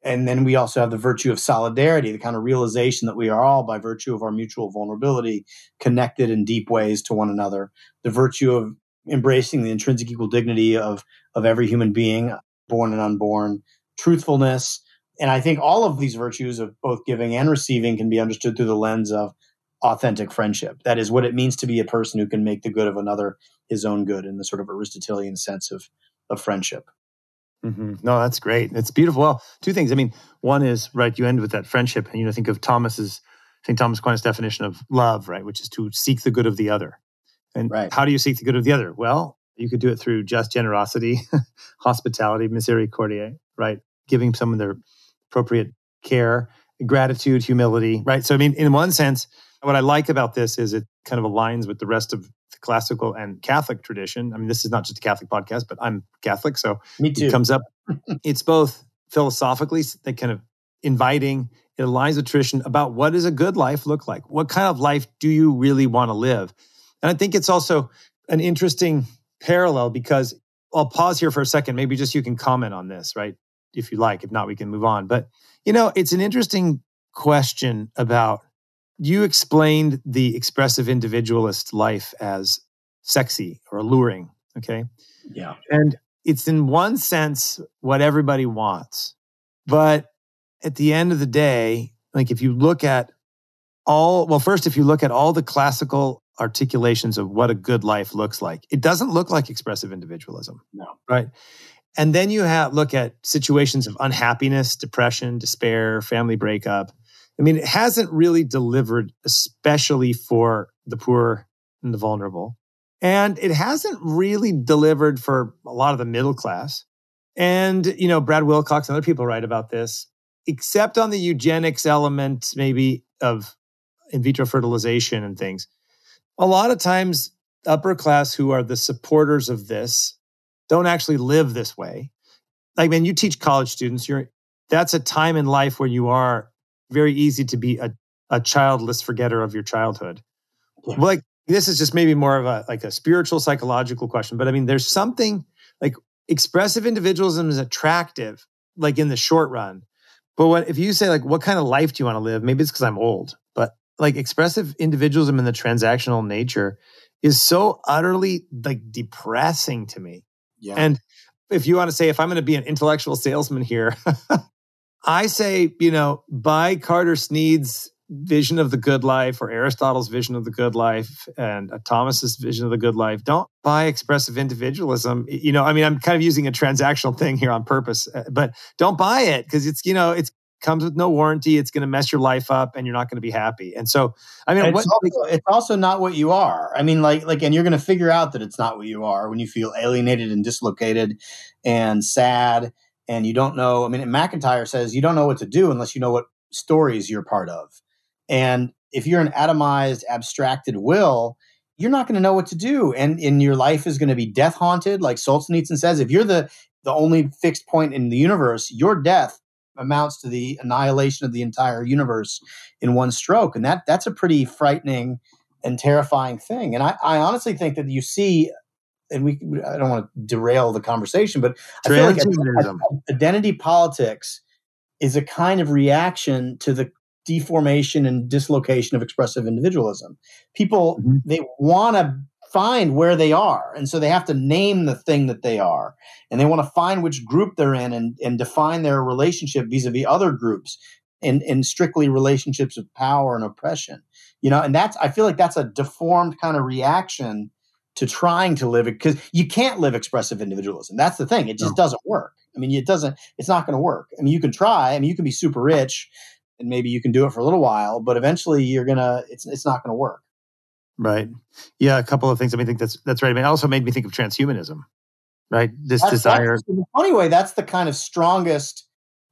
Speaker 2: And then we also have the virtue of solidarity, the kind of realization that we are all, by virtue of our mutual vulnerability, connected in deep ways to one another. The virtue of embracing the intrinsic equal dignity of, of every human being, born and unborn, truthfulness. And I think all of these virtues of both giving and receiving can be understood through the lens of authentic friendship. That is what it means to be a person who can make the good of another his own good in the sort of Aristotelian sense of, of friendship.
Speaker 1: Mm-hmm. No, that's great. It's beautiful. Well, two things. I mean, one is right. You end with that friendship, and you know, think of Thomas's, St. Thomas Aquinas' definition of love, right, which is to seek the good of the other. And right. how do you seek the good of the other? Well, you could do it through just generosity, (laughs) hospitality, misericordia, right, giving someone their appropriate care, gratitude, humility, right. So, I mean, in one sense, what I like about this is it kind of aligns with the rest of the classical and Catholic tradition. I mean, this is not just a Catholic podcast, but I'm Catholic, so
Speaker 2: Me too.
Speaker 1: it comes up. (laughs) it's both philosophically, they kind of inviting. It aligns with tradition about what does a good life look like? What kind of life do you really want to live? And I think it's also an interesting parallel because I'll pause here for a second. Maybe just you can comment on this, right? If you like. If not, we can move on. But, you know, it's an interesting question about you explained the expressive individualist life as sexy or alluring. Okay.
Speaker 2: Yeah.
Speaker 1: And it's in one sense what everybody wants. But at the end of the day, like if you look at all, well, first, if you look at all the classical articulations of what a good life looks like, it doesn't look like expressive individualism.
Speaker 2: No.
Speaker 1: Right. And then you have look at situations of unhappiness, depression, despair, family breakup I mean, it hasn't really delivered, especially for the poor and the vulnerable. And it hasn't really delivered for a lot of the middle class. And, you know, Brad Wilcox and other people write about this, except on the eugenics element, maybe of in vitro fertilization and things. A lot of times, upper class who are the supporters of this don't actually live this way. Like, when you teach college students, you're that's a time in life where you are very easy to be a, a childless forgetter of your childhood. Yeah. Like this is just maybe more of a like a spiritual psychological question, but I mean, there's something like expressive individualism is attractive, like in the short run. But what if you say like, what kind of life do you want to live? Maybe it's because I'm old, like expressive individualism and the transactional nature is so utterly like depressing to me.
Speaker 2: Yeah.
Speaker 1: And if you want to say, if I'm going to be an intellectual salesman here, (laughs) I say, you know, buy Carter Snead's vision of the good life or Aristotle's vision of the good life and Thomas's vision of the good life. Don't buy expressive individualism. You know, I mean, I'm kind of using a transactional thing here on purpose, uh, but don't buy it because it's, you know, it's comes with no warranty. It's going to mess your life up and you're not going to be happy. And so, I mean,
Speaker 2: it's,
Speaker 1: what,
Speaker 2: also, it's also not what you are. I mean, like, like, and you're going to figure out that it's not what you are when you feel alienated and dislocated and sad and you don't know. I mean, MacIntyre says you don't know what to do unless you know what stories you're part of. And if you're an atomized, abstracted will, you're not going to know what to do. And in your life is going to be death haunted, like Solzhenitsyn says. If you're the the only fixed point in the universe, your death amounts to the annihilation of the entire universe in one stroke. And that that's a pretty frightening and terrifying thing. And I, I honestly think that you see and we I don't want to derail the conversation, but I feel like identity politics is a kind of reaction to the deformation and dislocation of expressive individualism. People mm-hmm. they want to find where they are, and so they have to name the thing that they are, and they want to find which group they're in and, and define their relationship vis-a-vis other groups in, in strictly relationships of power and oppression. You know, and that's I feel like that's a deformed kind of reaction to trying to live it because you can't live expressive individualism. That's the thing. It just no. doesn't work. I mean, it doesn't, it's not going to work. I mean, you can try. I mean, you can be super rich and maybe you can do it for a little while, but eventually you're going to, it's, it's not going to work.
Speaker 1: Right. Yeah. A couple of things. I mean, I think that's, that's right. I mean, it also made me think of transhumanism, right? This that's, desire.
Speaker 2: That's, in a funny way, that's the kind of strongest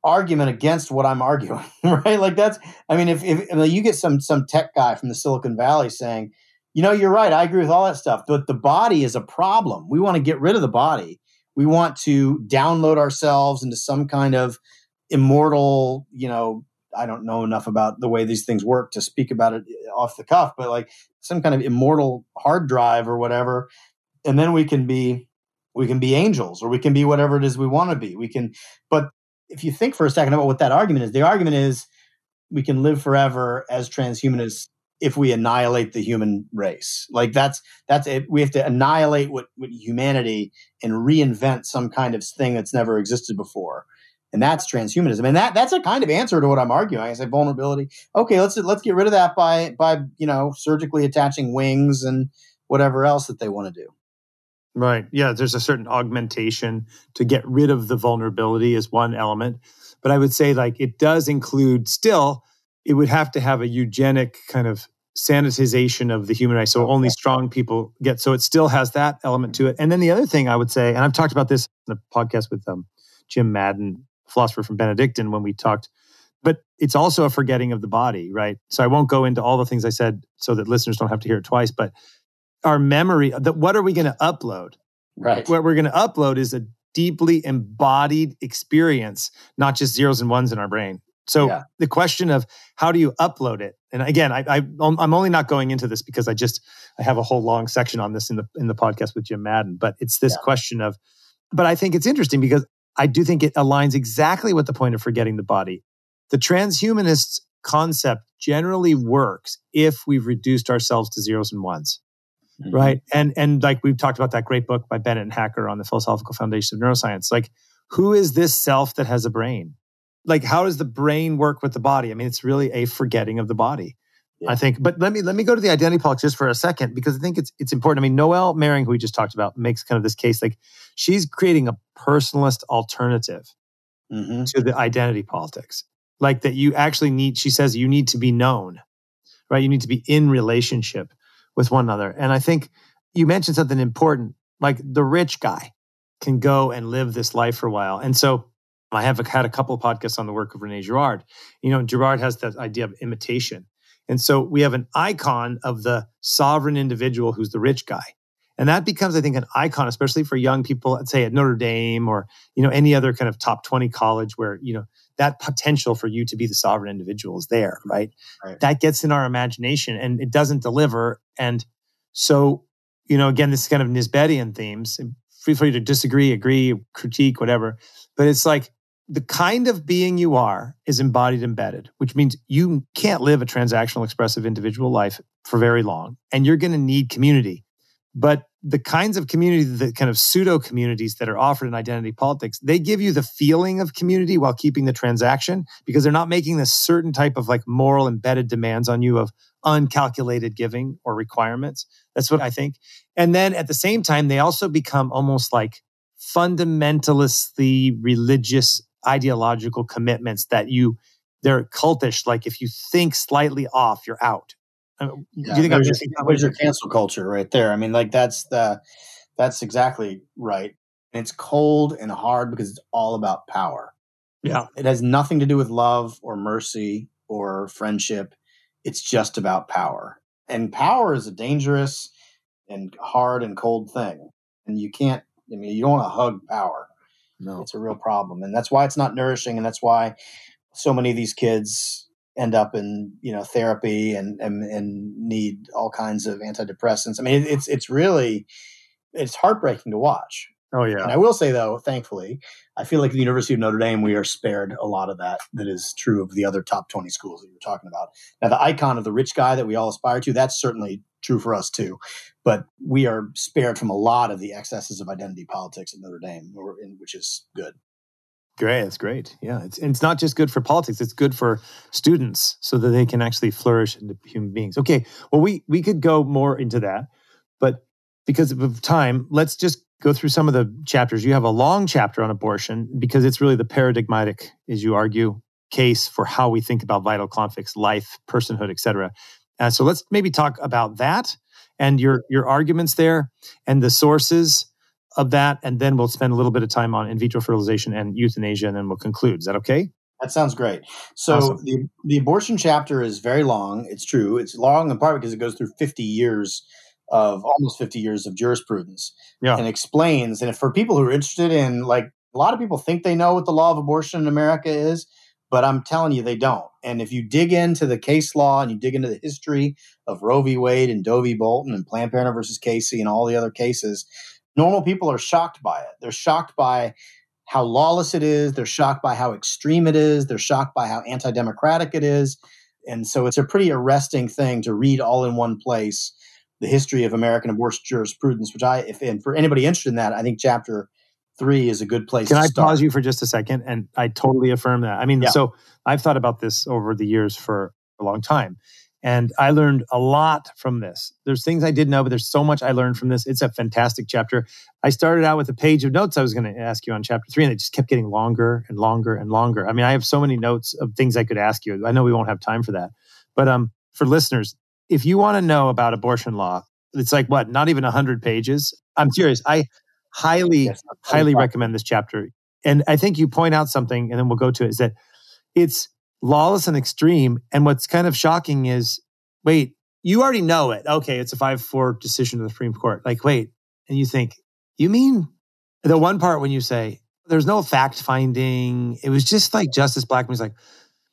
Speaker 2: argument against what I'm arguing, (laughs) right? Like that's, I mean, if, if, if you get some, some tech guy from the Silicon Valley saying, You know, you're right. I agree with all that stuff. But the body is a problem. We want to get rid of the body. We want to download ourselves into some kind of immortal, you know, I don't know enough about the way these things work to speak about it off the cuff, but like some kind of immortal hard drive or whatever. And then we can be we can be angels or we can be whatever it is we want to be. We can but if you think for a second about what that argument is, the argument is we can live forever as transhumanists if we annihilate the human race. Like that's that's it. We have to annihilate what, what humanity and reinvent some kind of thing that's never existed before and that's transhumanism. And that that's a kind of answer to what i'm arguing. I say vulnerability. Okay let's let's get rid of that by by you know surgically attaching wings and whatever else that they want to do.
Speaker 1: Right. Yeah there's a certain augmentation. To get rid of the vulnerability is one element. But i would say like it does include still it would have to have a eugenic kind of sanitization of the human race so only strong people get so it still has that element to it. And then the other thing i would say and i've talked about this in the podcast with um, jim madden philosopher from Benedictine when we talked. But it's also a forgetting of the body, right? So I won't go into all the things I said so that listeners don't have to hear it twice. But our memory, that what are we going to upload?
Speaker 2: Right.
Speaker 1: What we're going to upload is a deeply embodied experience, not just zeros and ones in our brain. So yeah. the question of how do you upload it? And again, I, I am only not going into this because I just I have a whole long section on this in the in the podcast with Jim Madden. But it's this yeah. question of, but I think it's interesting because I do think it aligns exactly with the point of forgetting the body. The transhumanist concept generally works if we've reduced ourselves to zeros and ones. Mm-hmm. Right. And and like we've talked about that great book by Bennett and Hacker on the philosophical foundation of neuroscience. Like, who is this self that has a brain? Like, how does the brain work with the body? I mean, it's really a forgetting of the body. Yeah. I think. But let me let me go to the identity politics just for a second because I think it's it's important. I mean, Noelle Mering, who we just talked about, makes kind of this case like she's creating a personalist alternative mm-hmm. to the identity politics. Like that you actually need, she says you need to be known, right? You need to be in relationship with one another. And I think you mentioned something important, like the rich guy can go and live this life for a while. And so I have had a couple of podcasts on the work of Rene Girard. You know, Girard has that idea of imitation. And so we have an icon of the sovereign individual who's the rich guy. And that becomes, I think, an icon, especially for young people, say at Notre Dame or, you know, any other kind of top 20 college where, you know, that potential for you to be the sovereign individual is there, right? right? That gets in our imagination and it doesn't deliver. And so, you know, again, this is kind of Nisbetian themes. Free for you to disagree, agree, critique, whatever. But it's like the kind of being you are is embodied embedded, which means you can't live a transactional, expressive individual life for very long. And you're going to need community. But the kinds of community, the kind of pseudo communities that are offered in identity politics, they give you the feeling of community while keeping the transaction because they're not making this certain type of like moral embedded demands on you of uncalculated giving or requirements. That's what I think. And then at the same time, they also become almost like fundamentalistically religious ideological commitments that you they're cultish like if you think slightly off you're out.
Speaker 2: I mean, yeah, do you think I'm just there's your cancel culture right there. I mean like that's the that's exactly right. And it's cold and hard because it's all about power.
Speaker 1: Yeah.
Speaker 2: It has nothing to do with love or mercy or friendship. It's just about power. And power is a dangerous and hard and cold thing. And you can't i mean you don't want to hug power no. It's a real problem. And that's why it's not nourishing. And that's why so many of these kids end up in, you know, therapy and, and, and need all kinds of antidepressants. I mean, it's, it's really, it's heartbreaking to watch.
Speaker 1: Oh yeah.
Speaker 2: And I will say though, thankfully, I feel like the University of Notre Dame, we are spared a lot of that. That is true of the other top 20 schools that you're talking about. Now, the icon of the rich guy that we all aspire to, that's certainly true for us too. But we are spared from a lot of the excesses of identity politics at Notre Dame, which is good.
Speaker 1: Great, that's great. Yeah, it's it's not just good for politics; it's good for students so that they can actually flourish into human beings. Okay, well, we we could go more into that, but because of time, let's just go through some of the chapters. You have a long chapter on abortion because it's really the paradigmatic, as you argue, case for how we think about vital conflicts, life, personhood, etc. Uh, so let's maybe talk about that and your your arguments there and the sources of that, and then we'll spend a little bit of time on in vitro fertilization and euthanasia, and then we'll conclude. Is that okay?
Speaker 2: That sounds great. So
Speaker 1: Awesome.
Speaker 2: the the abortion chapter is very long. It's true. It's long in part because it goes through 50 years of almost 50 years of jurisprudence
Speaker 1: Yeah.
Speaker 2: and explains. And if for people who are interested in like a lot of people think they know what the law of abortion in America is, but I'm telling you they don't. And if you dig into the case law and you dig into the history of Roe v. Wade and Doe v. Bolton and Planned Parenthood versus Casey and all the other cases, normal people are shocked by it. They're shocked by how lawless it is. They're shocked by how extreme it is. They're shocked by how anti democratic it is. And so it's a pretty arresting thing to read all in one place the history of American abortion jurisprudence, which I, if and for anybody interested in that, I think chapter three is a good place
Speaker 1: Can I
Speaker 2: start.
Speaker 1: pause you for just a second? And I totally affirm that. I mean,
Speaker 2: Yeah.
Speaker 1: so I've thought about this over the years for a long time. And I learned a lot from this. There's things I didn't know, but there's so much I learned from this. It's a fantastic chapter. I started out with a page of notes I was going to ask you on chapter three, and it just kept getting longer and longer and longer. I mean, I have so many notes of things I could ask you. I know we won't have time for that. But um, for listeners, if you want to know about abortion law, it's like what, not even 100 pages? I'm serious. I highly,
Speaker 2: Yes,
Speaker 1: highly recommend this chapter. And I think you point out something, and then we'll go to it, is that it's lawless and extreme. And what's kind of shocking is wait, you already know it. Okay, it's a 5 4 decision of the Supreme Court. Like, wait. And you think, you mean the one part when you say, there's no fact finding, it was just like Justice Blackmun's like,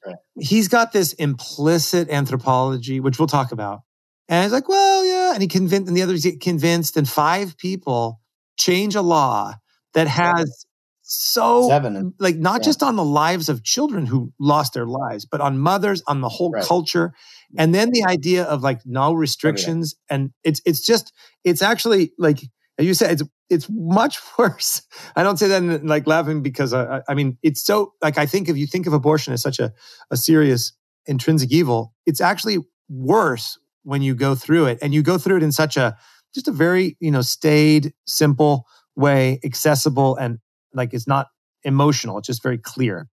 Speaker 2: Right.
Speaker 1: he's got this implicit anthropology, which we'll talk about. And he's like, well, yeah. And he convinced, and the others get convinced, and five people change a law that has so
Speaker 2: Seven.
Speaker 1: like not
Speaker 2: Yeah.
Speaker 1: just on the lives of children who lost their lives, but on mothers, on the whole
Speaker 2: Right.
Speaker 1: culture, mm. and then the idea of like no restrictions, and it's it's just it's actually like you said, it's it's much (laughs) worse. I don't say that in, like laughing because I, I- I mean it's so like I think if you think of abortion as such a a serious intrinsic evil, it's actually worse when you go through it, and you go through it in such a just a very you know staid, simple way, accessible, and like it's not emotional. It's just very clear.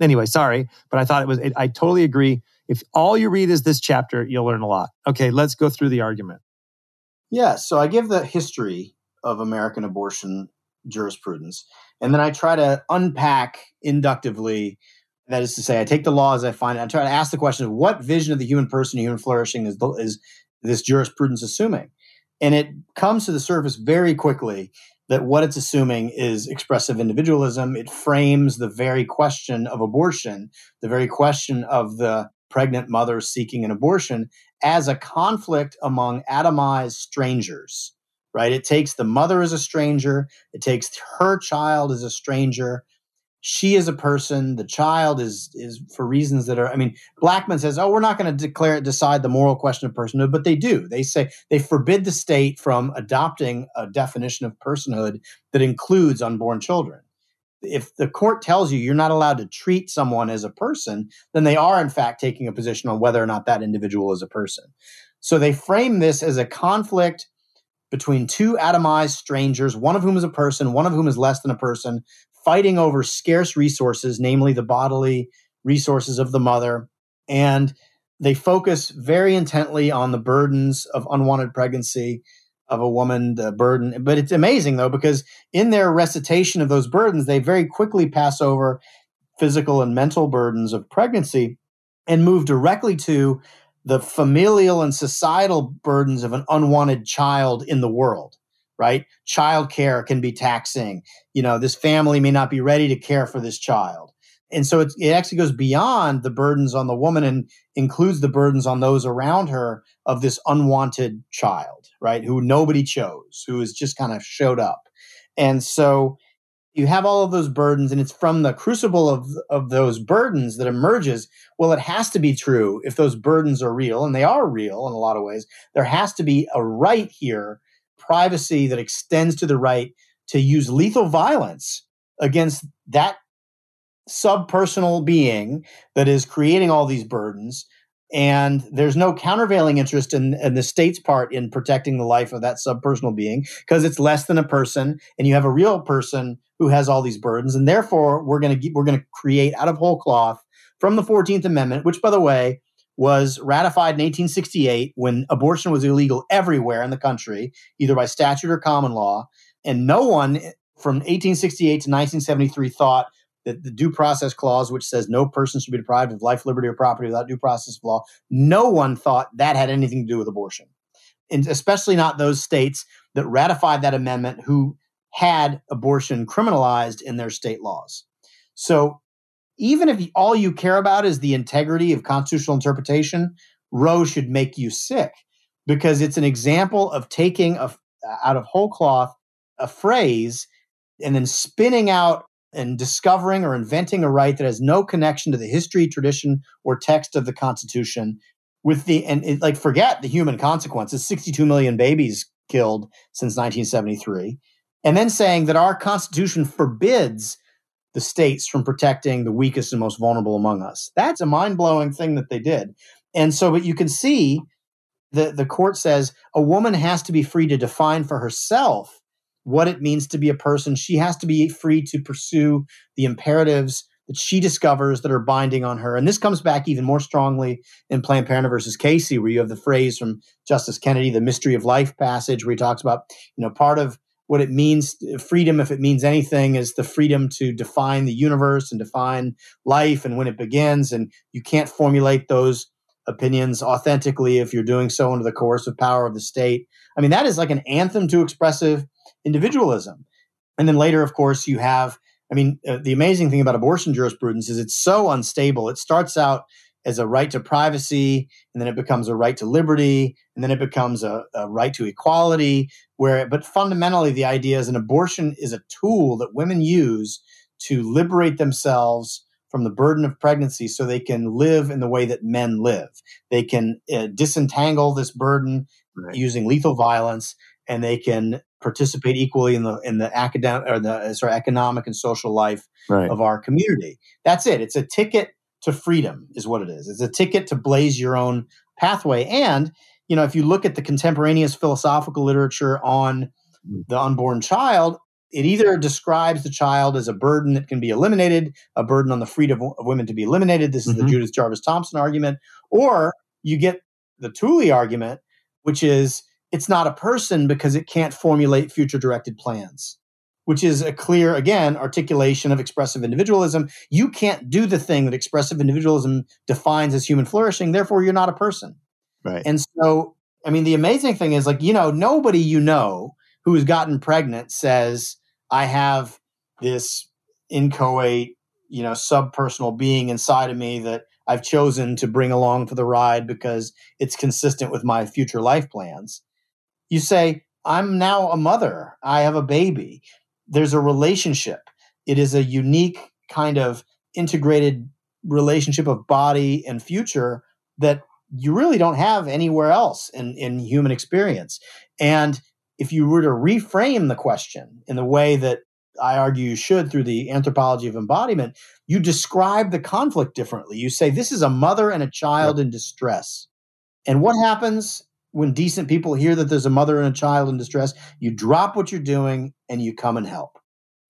Speaker 1: Anyway, sorry, but I thought it was. It, I totally agree. If all you read is this chapter, you'll learn a lot. Okay, let's go through the argument.
Speaker 2: Yeah, so I give the history of American abortion jurisprudence, and then I try to unpack inductively. That is to say, I take the law as I find it. I try to ask the question of what vision of the human person, human flourishing, is, is this jurisprudence assuming? And it comes to the surface very quickly that what it's assuming is expressive individualism. It frames the very question of abortion, the very question of the pregnant mother seeking an abortion, as a conflict among atomized strangers, right? It takes the mother as a stranger, it takes her child as a stranger. She is a person. The child is is for reasons that are. I mean, Blackmun says, "Oh, we're not going to declare decide the moral question of personhood," but they do. They say they forbid the state from adopting a definition of personhood that includes unborn children. If the court tells you you're not allowed to treat someone as a person, then they are in fact taking a position on whether or not that individual is a person. So they frame this as a conflict between two atomized strangers, one of whom is a person, one of whom is less than a person, fighting over scarce resources, namely the bodily resources of the mother. And they focus very intently on the burdens of unwanted pregnancy of a woman, the burden. But it's amazing though, because in their recitation of those burdens, they very quickly pass over physical and mental burdens of pregnancy and move directly to the familial and societal burdens of an unwanted child in the world right? Childcare can be taxing. You know this family may not be ready to care for this child. And so it's, it actually goes beyond the burdens on the woman and includes the burdens on those around her of this unwanted child right? Who nobody chose who has just kind of showed up. And so you have all of those burdens and it's from the crucible of of those burdens that emerges. Well it has to be true if those burdens are real and they are real in a lot of ways. There has to be a right here privacy that extends to the right to use lethal violence against that subpersonal being that is creating all these burdens and there's no countervailing interest in, in the state's part in protecting the life of that subpersonal being because it's less than a person and you have a real person who has all these burdens and therefore we're going to we're going to create out of whole cloth from the 14th amendment which by the way was ratified in 1868 when abortion was illegal everywhere in the country either by statute or common law and no one from 1868 to 1973 thought that the due process clause, which says no person should be deprived of life, liberty, or property without due process of law, no one thought that had anything to do with abortion. And especially not those states that ratified that amendment who had abortion criminalized in their state laws. So even if all you care about is the integrity of constitutional interpretation, Roe should make you sick because it's an example of taking a, uh, out of whole cloth a phrase and then spinning out and discovering or inventing a right that has no connection to the history, tradition, or text of the Constitution. With the and it, like forget the human consequences, 62 million babies killed since 1973, and then saying that our Constitution forbids the states from protecting the weakest and most vulnerable among us. That's a mind blowing thing that they did. And so, but you can see the, the court says a woman has to be free to define for herself what it means to be a person. She has to be free to pursue the imperatives that she discovers that are binding on her. And this comes back even more strongly in Planned Parenthood versus Casey, where you have the phrase from Justice Kennedy, the mystery of life passage, where he talks about, you know, part of what it means freedom if it means anything is the freedom to define the universe and define life and when it begins. And you can't formulate those opinions authentically if you're doing so under the coercive power of the state. I mean that is like an anthem to expressive individualism. And then later of course you have i mean uh, the amazing thing about abortion jurisprudence is it's so unstable. It starts out as a right to privacy, and then it becomes a right to liberty, and then it becomes a, a, right to equality. Where, but fundamentally, the idea is an abortion is a tool that women use to liberate themselves from the burden of pregnancy, so they can live in the way that men live. They can uh, disentangle this burden right. using lethal violence, and they can participate equally in the in the academic or the sorry, economic and social life right. of our community. That's it. It's a ticket to freedom is what it is. It's a ticket to blaze your own pathway. And, you know, if you look at the contemporaneous philosophical literature on mm. the unborn child, it either describes the child as a burden that can be eliminated, a burden on the freedom of women to be eliminated. This is mm-hmm. the Judith Jarvis Thomson argument. Or you get the Tooley argument, which is it's not a person because it can't formulate future directed plans which is a clear, again, articulation of expressive individualism. You can't do the thing that expressive individualism defines as human flourishing, therefore, you're not a person.
Speaker 1: Right.
Speaker 2: And so, I mean, the amazing thing is like, you know, nobody you know who has gotten pregnant says, I have this inchoate, you know, subpersonal being inside of me that I've chosen to bring along for the ride because it's consistent with my future life plans. You say, I'm now a mother. I have a baby there's a relationship. It is a unique kind of integrated relationship of body and future that you really don't have anywhere else in, in human experience. And if you were to reframe the question in the way that I argue you should through the anthropology of embodiment, you describe the conflict differently. You say, This is a mother and a child in distress. And what happens when decent people hear that there's a mother and a child in distress, you drop what you're doing and you come and help.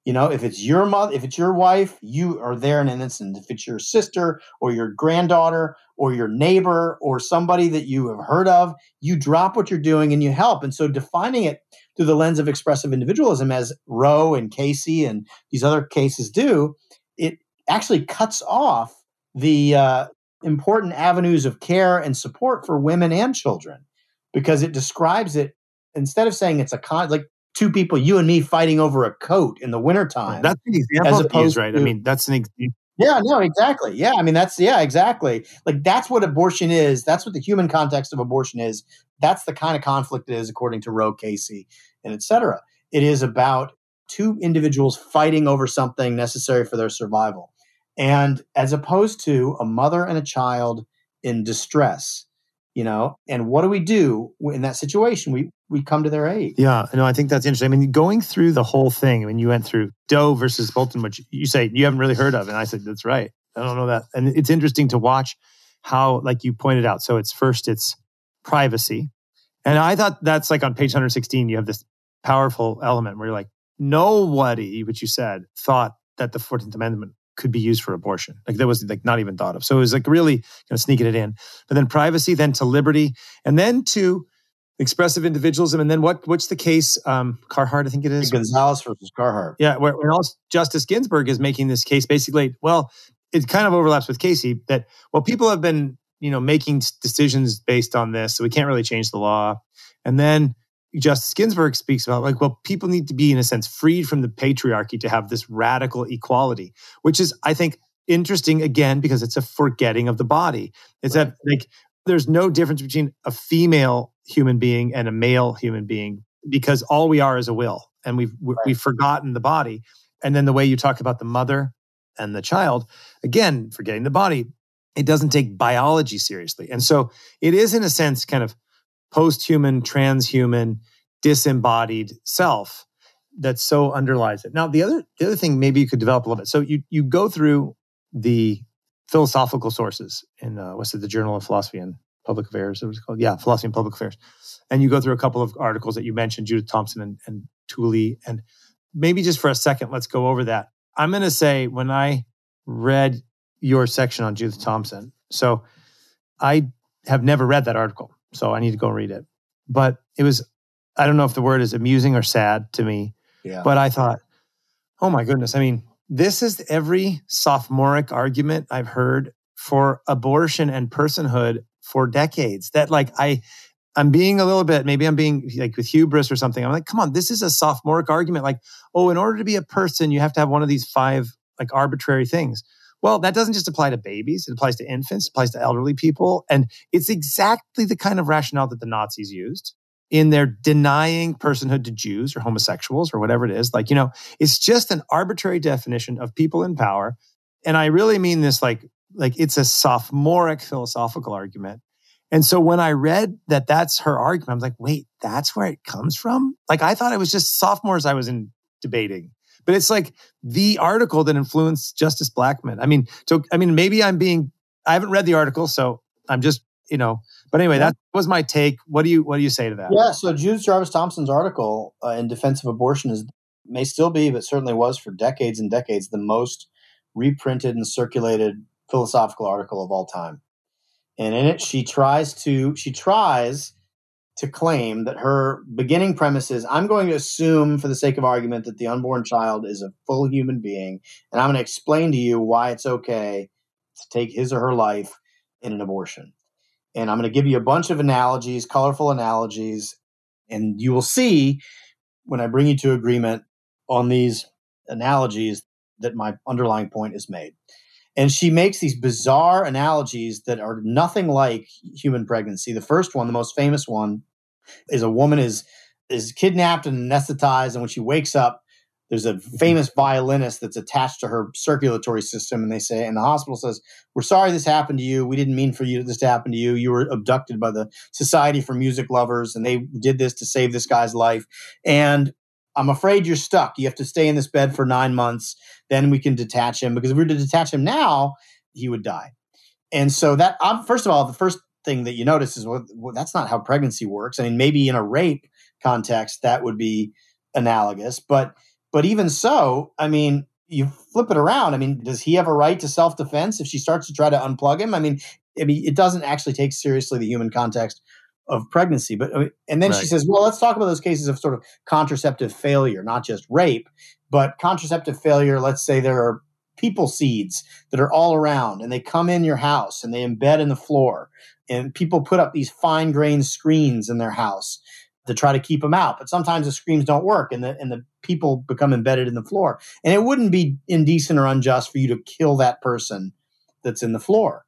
Speaker 2: You know, if it's your mother, if it's your wife, you are there in an instant. If it's your sister or your granddaughter or your neighbor or somebody that you have heard of, you drop what you're doing and you help. And so defining it through the lens of expressive individualism, as Roe and Casey and these other cases do, it actually cuts off the uh, important avenues of care and support for women and children because it describes it instead of saying it's a con like two people, you and me fighting over a coat in the wintertime.
Speaker 1: That's an example as opposed right. To, I mean, that's an example.
Speaker 2: Yeah, no, exactly. Yeah, I mean that's yeah, exactly. Like that's what abortion is. That's what the human context of abortion is. That's the kind of conflict it is, according to Roe Casey and etc. It is about two individuals fighting over something necessary for their survival, and as opposed to a mother and a child in distress you know and what do we do in that situation we we come to their aid
Speaker 1: yeah no i think that's interesting i mean going through the whole thing i mean you went through doe versus bolton which you say you haven't really heard of and i said that's right i don't know that and it's interesting to watch how like you pointed out so it's first it's privacy and i thought that's like on page 116 you have this powerful element where you're like nobody which you said thought that the 14th amendment could be used for abortion. Like that was like not even thought of. So it was like really you know sneaking it in. But then privacy, then to liberty, and then to expressive individualism. And then what? What's the case? Um, Carhart, I think it is.
Speaker 2: Gonzales versus Carhart.
Speaker 1: Yeah, where, where Justice Ginsburg is making this case basically. Well, it kind of overlaps with Casey that well, people have been you know making decisions based on this, so we can't really change the law. And then Justice Ginsburg speaks about like, well, people need to be in a sense freed from the patriarchy to have this radical equality, which is, I think, interesting again because it's a forgetting of the body. It's right. that like there's no difference between a female human being and a male human being because all we are is a will, and we've right. we've forgotten the body. And then the way you talk about the mother and the child, again, forgetting the body, it doesn't take biology seriously, and so it is in a sense kind of post-human, transhuman, disembodied self that so underlies it. Now, the other the other thing maybe you could develop a little bit. So you you go through the philosophical sources in uh, what's it, the Journal of Philosophy and Public Affairs? It was called, yeah, Philosophy and Public Affairs. And you go through a couple of articles that you mentioned, Judith Thomson and, and Tooley. And maybe just for a second, let's go over that. I'm going to say when I read your section on Judith Thomson, so I have never read that article. So I need to go read it. But it was, I don't know if the word is amusing or sad to me. Yeah. But I thought, oh my goodness. I mean, this is every sophomoric argument I've heard for abortion and personhood for decades. That like I I'm being a little bit, maybe I'm being like with hubris or something. I'm like, come on, this is a sophomoric argument. Like, oh, in order to be a person, you have to have one of these five like arbitrary things. Well, that doesn't just apply to babies, it applies to infants, it applies to elderly people. And it's exactly the kind of rationale that the Nazis used in their denying personhood to Jews or homosexuals or whatever it is. Like, you know, it's just an arbitrary definition of people in power. And I really mean this like, like it's a sophomoric philosophical argument. And so when I read that that's her argument, I'm like, wait, that's where it comes from? Like I thought it was just sophomores I was in debating but it's like the article that influenced Justice Blackmun. I mean, so I mean, maybe I'm being I haven't read the article, so I'm just you know. But anyway, yeah. that was my take. What do you what do you say to that?
Speaker 2: Yeah. So Judith Jarvis Thomson's article uh, in defense of abortion is may still be, but certainly was for decades and decades, the most reprinted and circulated philosophical article of all time. And in it, she tries to she tries to claim that her beginning premise is I'm going to assume, for the sake of argument, that the unborn child is a full human being, and I'm going to explain to you why it's okay to take his or her life in an abortion. And I'm going to give you a bunch of analogies, colorful analogies, and you will see when I bring you to agreement on these analogies that my underlying point is made. And she makes these bizarre analogies that are nothing like human pregnancy. The first one, the most famous one, is a woman is is kidnapped and anesthetized, and when she wakes up, there's a mm-hmm. famous violinist that's attached to her circulatory system, and they say, and the hospital says, "We're sorry this happened to you. We didn't mean for you this to happen to you. You were abducted by the Society for Music Lovers, and they did this to save this guy's life." And I'm afraid you're stuck. You have to stay in this bed for nine months. Then we can detach him because if we were to detach him now, he would die. And so that, first of all, the first thing that you notice is well, well, that's not how pregnancy works. I mean, maybe in a rape context that would be analogous, but but even so, I mean, you flip it around. I mean, does he have a right to self defense if she starts to try to unplug him? I mean, I mean, it doesn't actually take seriously the human context of pregnancy. But and then right. she says, well, let's talk about those cases of sort of contraceptive failure, not just rape, but contraceptive failure. Let's say there are people seeds that are all around and they come in your house and they embed in the floor and people put up these fine grained screens in their house to try to keep them out. But sometimes the screams don't work and the and the people become embedded in the floor. And it wouldn't be indecent or unjust for you to kill that person that's in the floor.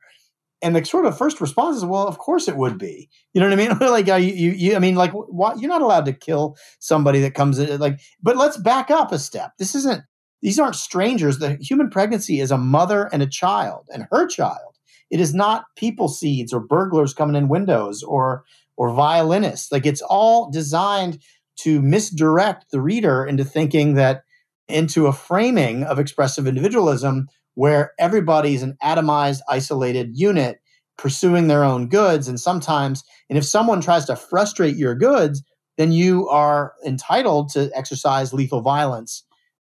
Speaker 2: And the sort of first response is, well, of course it would be. You know what I mean? (laughs) like, you, you, you, I mean, like? You're not allowed to kill somebody that comes in. Like, but let's back up a step. This isn't. These aren't strangers. The human pregnancy is a mother and a child, and her child it is not people seeds or burglars coming in windows or or violinist. Like it's all designed to misdirect the reader into thinking that into a framing of expressive individualism where everybody's an atomized, isolated unit pursuing their own goods. And sometimes, and if someone tries to frustrate your goods, then you are entitled to exercise lethal violence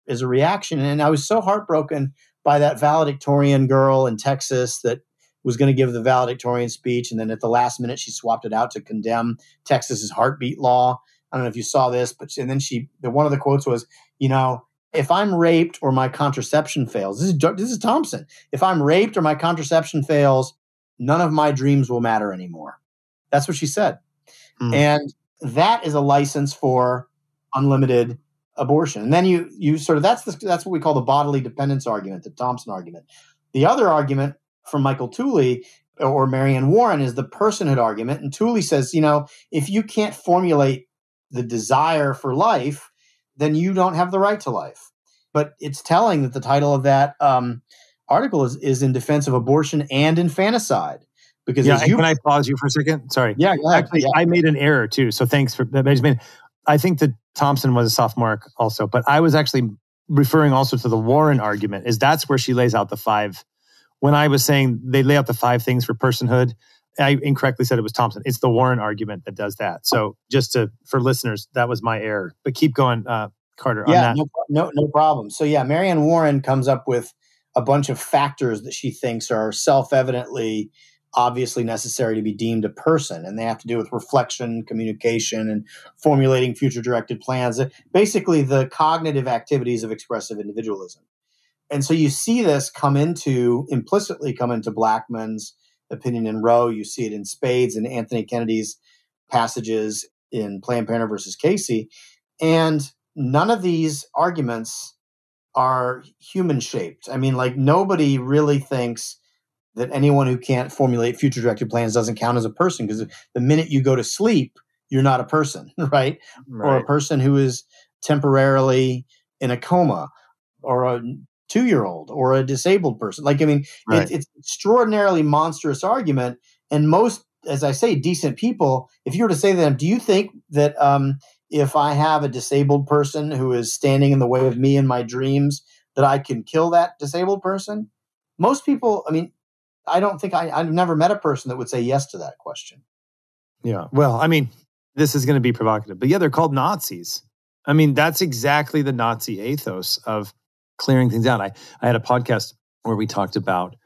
Speaker 2: as a reaction. And I was so heartbroken by that valedictorian girl in Texas that was going to give the valedictorian speech, and then at the last minute she swapped it out to condemn Texas's heartbeat law. I don't know if you saw this, but and then she the one of the quotes was, you know, if I'm raped or my contraception fails, this is this is Thomson. If I'm raped or my contraception fails, none of my dreams will matter anymore. That's what she said, mm. and that is a license for unlimited abortion. And then you you sort of that's the, that's what we call the bodily dependence argument, the Thomson argument. The other argument from Michael Tooley or Mary Anne Warren is the personhood argument. And Tooley says, you know, if you can't formulate the desire for life, then you don't have the right to life. But it's telling that the title of that um, article is, is in defense of abortion and infanticide.
Speaker 1: Because yeah, you, can I pause you for a second? Sorry.
Speaker 2: Yeah,
Speaker 1: actually,
Speaker 2: yeah.
Speaker 1: I made an error too. So thanks for that. I think that Thomson was a sophomore also, but I was actually referring also to the Warren argument. Is that's where she lays out the five when I was saying they lay out the five things for personhood, I incorrectly said it was Thomson. It's the Warren argument that does that. So just to for listeners, that was my error. But keep going, uh, Carter.
Speaker 2: Yeah, no, no, no problem. So yeah, Mary Anne Warren comes up with a bunch of factors that she thinks are self-evidently obviously necessary to be deemed a person and they have to do with reflection communication and formulating future directed plans basically the cognitive activities of expressive individualism and so you see this come into implicitly come into Blackmun's opinion in Roe. You see it in Spades and Anthony Kennedy's passages in Planned Parenthood versus Casey. And none of these arguments are human shaped. I mean, like nobody really thinks that anyone who can't formulate future directed plans doesn't count as a person because the minute you go to sleep, you're not a person, right? (laughs) right? Or a person who is temporarily in a coma or a two year old or a disabled person. Like, I mean, right. it's, it's extraordinarily monstrous argument. And most, as I say, decent people, if you were to say to them, do you think that um, if I have a disabled person who is standing in the way of me and my dreams, that I can kill that disabled person? Most people, I mean, I don't think I, I've never met a person that would say yes to that question.
Speaker 1: Yeah. Well, I mean, this is going to be provocative, but yeah, they're called Nazis. I mean, that's exactly the Nazi ethos of clearing things out. I, I had a podcast where we talked about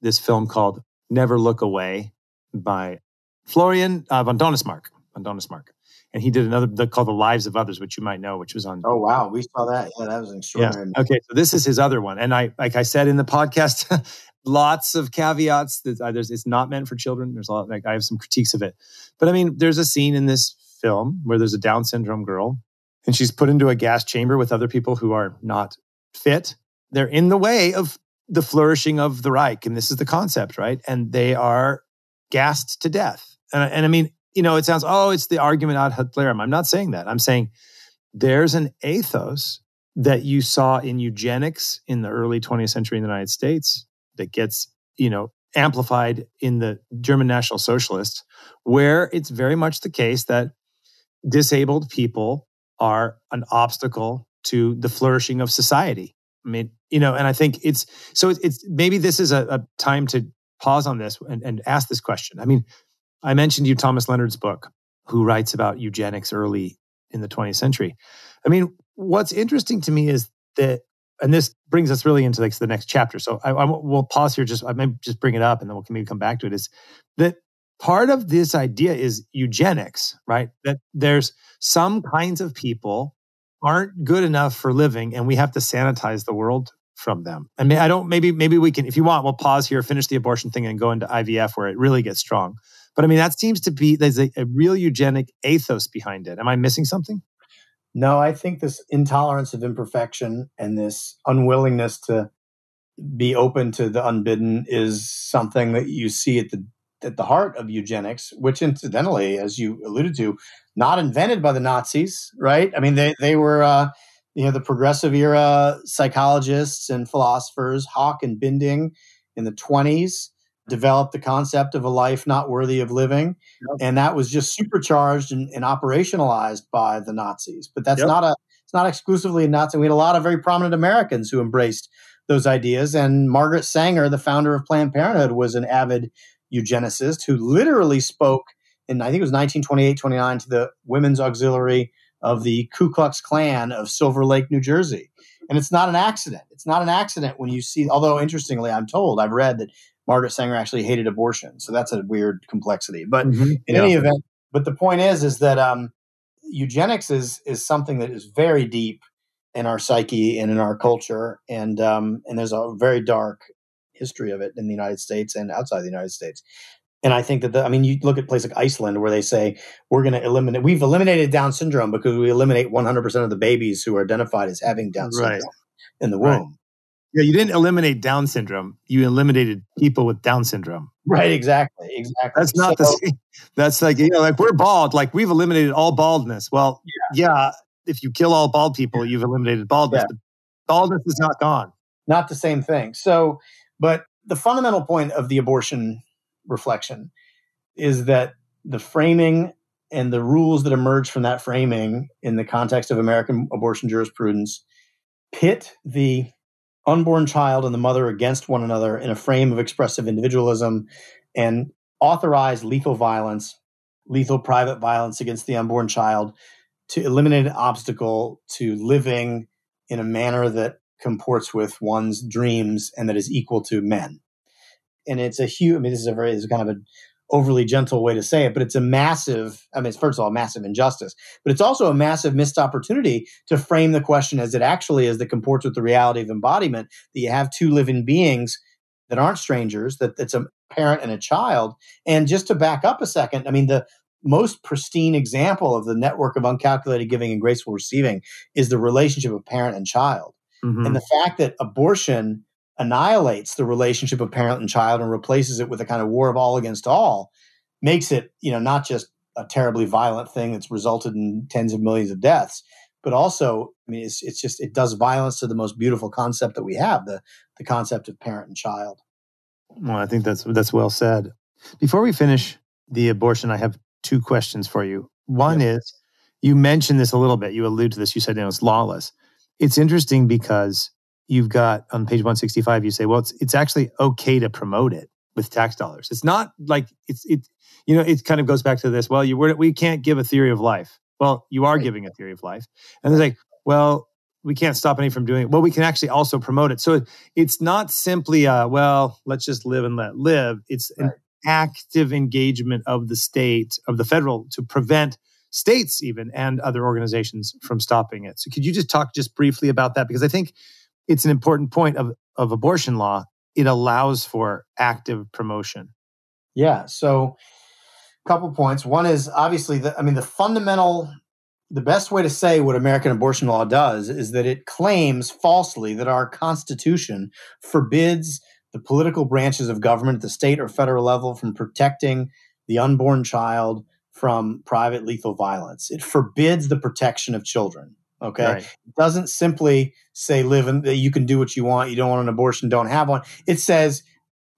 Speaker 1: this film called Never Look Away by Florian uh, von Donnersmarck. Von Donnersmarck. And he did another the, called The Lives of Others, which you might know, which was on.
Speaker 2: Oh wow, we saw that. Yeah, that was extraordinary.
Speaker 1: Yeah. Okay, so this is his other one, and I, like I said in the podcast, (laughs) lots of caveats. Uh, there's, it's not meant for children. There's a lot. Like I have some critiques of it, but I mean, there's a scene in this film where there's a Down syndrome girl, and she's put into a gas chamber with other people who are not fit. They're in the way of the flourishing of the Reich. And this is the concept, right? And they are gassed to death. And, and I mean, you know, it sounds, oh, it's the argument ad Hitlerum. I'm not saying that. I'm saying there's an ethos that you saw in eugenics in the early 20th century in the United States that gets, you know, amplified in the German National Socialists, where it's very much the case that disabled people are an obstacle to the flourishing of society. I mean, you know, and I think it's so it's, maybe this is a, a, time to pause on this and, and ask this question. I mean, I mentioned you Thomas Leonard's book, who writes about eugenics early in the 20th century. I mean, what's interesting to me is that, and this brings us really into like the next chapter. So I, I will pause here. Just I may just bring it up, and then we'll maybe come back to it. Is that part of this idea is eugenics, right? That there's some kinds of people aren't good enough for living and we have to sanitize the world from them. I mean, I don't, maybe, maybe we can, if you want, we'll pause here, finish the abortion thing and go into IVF where it really gets strong. But I mean, that seems to be, there's a, a real eugenic ethos behind it. Am I missing something?
Speaker 2: No, I think this intolerance of imperfection and this unwillingness to be open to the unbidden is something that you see at the at the heart of eugenics, which incidentally, as you alluded to, not invented by the Nazis, right? I mean, they they were uh, you know the progressive era psychologists and philosophers, Hoche and Binding, in the twenties developed the concept of a life not worthy of living, yep. and that was just supercharged and, and, operationalized by the Nazis. But that's yep. not a it's not exclusively a Nazi. We had a lot of very prominent Americans who embraced those ideas, and Margaret Sanger, the founder of Planned Parenthood, was an avid eugenicist who literally spoke in, I think it was 1928, 29, to the Women's Auxiliary of the Ku Klux Klan of Silver Lake, New Jersey. And it's not an accident. It's not an accident when you see, although interestingly, I'm told, I've read that Margaret Sanger actually hated abortion. So that's a weird complexity. But mm-hmm. in yeah. any event, but the point is, is that um, eugenics is is something that is very deep in our psyche and in our culture, and um, and there's a very dark history of it in the United States and outside the United States. And I think that the, I mean, you look at places like Iceland where they say we're going to eliminate, we've eliminated Down syndrome because we eliminate 100% of the babies who are identified as having Down syndrome right. in the womb. Right.
Speaker 1: Yeah, you didn't eliminate Down syndrome. You eliminated people with Down syndrome.
Speaker 2: Right, exactly, exactly.
Speaker 1: That's not so, the (laughs) same. That's like you know, like we're bald. Like we've eliminated all baldness. Well, yeah, yeah if you kill all bald people, you've eliminated baldness. Yeah. baldness is not gone.
Speaker 2: Not the same thing. So, but the fundamental point of the abortion reflection is that the framing and the rules that emerge from that framing in the context of American abortion jurisprudence pit the unborn child and the mother against one another in a frame of expressive individualism and authorize lethal violence, lethal private violence against the unborn child to eliminate an obstacle to living in a manner that comports with one's dreams and that is equal to men and it's a huge. I mean, this is a very, this is kind of an overly gentle way to say it, but it's a massive. I mean, it's first of all massive injustice, but it's also a massive missed opportunity to frame the question as it actually is that comports with the reality of embodiment. That you have two living beings that aren't strangers. That it's a parent and a child. And just to back up a second, I mean the most pristine example of the network of uncalculated giving and graceful receiving is the relationship of parent and child. Mm-hmm. And the fact that abortion annihilates the relationship of parent and child and replaces it with a kind of war of all against all makes it you know not just a terribly violent thing that's resulted in tens of millions of deaths but also i mean it's, it's just it does violence to the most beautiful concept that we have the the concept of parent and child.
Speaker 1: Well i think that's that's well said. Before we finish the abortion i have two questions for you. One yes. is you mentioned this a little bit. You allude to this. You said you know, it's lawless it's interesting because you've got on page 165 you say well it's it's actually okay to promote it with tax dollars. It's not like it's it you know it kind of goes back to this well you were we can't give a theory of life. Well you are right. giving a theory of life. And it's like well we can't stop any from doing it. Well we can actually also promote it. So it's not simply uh well let's just live and let live. It's right. an active engagement of the state of the federal to prevent states even and other organizations from stopping it so could you just talk just briefly about that because i think it's an important point of, of abortion law. It allows for active promotion.
Speaker 2: Yeah. So, a couple points. One is obviously the, I mean, the fundamental, the best way to say what American abortion law does is that it claims falsely that our Constitution forbids the political branches of government at the state or federal level from protecting the unborn child from private lethal violence. It forbids the protection of children. Okay. Right. It doesn't simply say live and you can do what you want. You don't want an abortion, don't have one. It says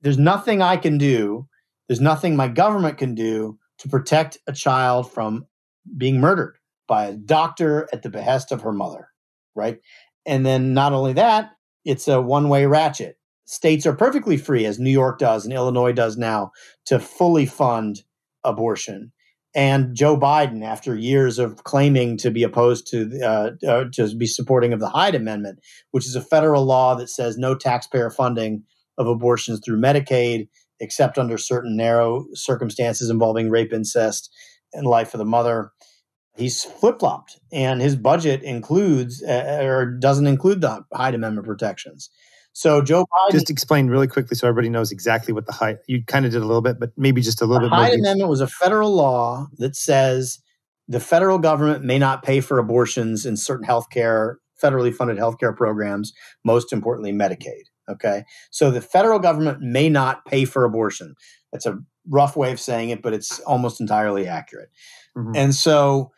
Speaker 2: there's nothing I can do. There's nothing my government can do to protect a child from being murdered by a doctor at the behest of her mother. Right. And then not only that, it's a one way ratchet. States are perfectly free, as New York does and Illinois does now, to fully fund abortion and Joe Biden, after years of claiming to be opposed to uh, uh, to be supporting of the Hyde Amendment, which is a federal law that says no taxpayer funding of abortions through Medicaid, except under certain narrow circumstances involving rape, incest, and life of the mother. He's flip flopped, and his budget includes uh, or doesn't include the Hyde Amendment protections. So Joe Biden
Speaker 1: just explain really quickly so everybody knows exactly what the Hyde. You kind of did a little bit, but maybe just a little
Speaker 2: the
Speaker 1: bit.
Speaker 2: Hyde Amendment was a federal law that says the federal government may not pay for abortions in certain healthcare, federally funded healthcare programs. Most importantly, Medicaid. Okay, so the federal government may not pay for abortion. That's a rough way of saying it, but it's almost entirely accurate. Mm-hmm. And so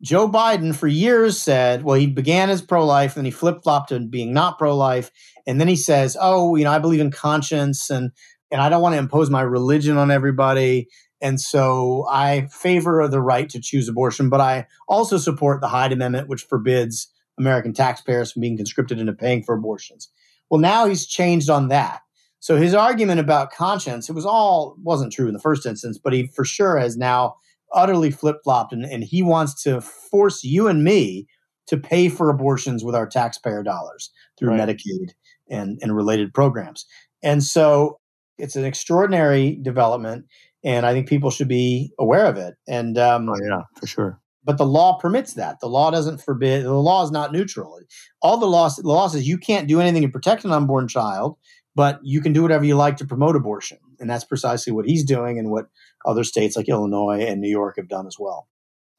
Speaker 2: Joe Biden for years said, well, he began as pro life, and then he flip flopped to being not pro life. And then he says, oh, you know, I believe in conscience and, and I don't want to impose my religion on everybody. And so I favor the right to choose abortion, but I also support the Hyde Amendment, which forbids American taxpayers from being conscripted into paying for abortions. Well, now he's changed on that. So his argument about conscience, it was all wasn't true in the first instance, but he for sure has now utterly flip flopped, and, and he wants to force you and me to pay for abortions with our taxpayer dollars through right. Medicaid and, and related programs. And so It's an extraordinary development, and I think people should be aware of it. And um,
Speaker 1: oh yeah, for sure.
Speaker 2: But the law permits that. The law doesn't forbid. The law is not neutral. All the law, the law says you can't do anything to protect an unborn child, but you can do whatever you like to promote abortion, and that's precisely what he's doing, and what other states like Illinois and New York have done as well.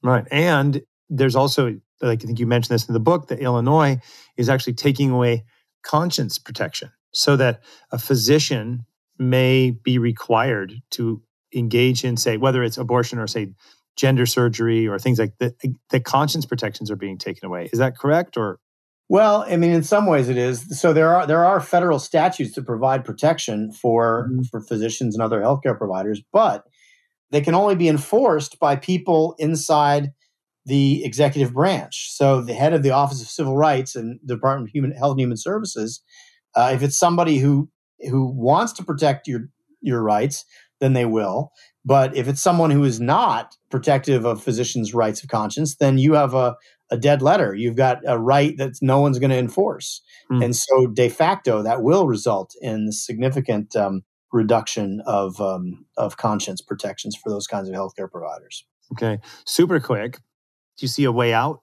Speaker 1: Right, and there's also, like I think you mentioned this in the book, that Illinois is actually taking away conscience protection, so that a physician may be required to engage in, say, whether it's abortion or say gender surgery or things like that, the conscience protections are being taken away. Is that correct or?
Speaker 2: Well, I mean, in some ways it is. So there are there are federal statutes that provide protection for mm-hmm. for physicians and other healthcare providers, but they can only be enforced by people inside the executive branch. So the head of the Office of Civil Rights and the Department of Human Health and Human Services, uh, if it's somebody who who wants to protect your your rights, then they will. But if it's someone who is not protective of physicians' rights of conscience, then you have a, a dead letter. You've got a right that no one's going to enforce. Mm. And so, de facto, that will result in significant um, reduction of, um, of conscience protections for those kinds of healthcare providers.
Speaker 1: Okay. Super quick. Do you see a way out?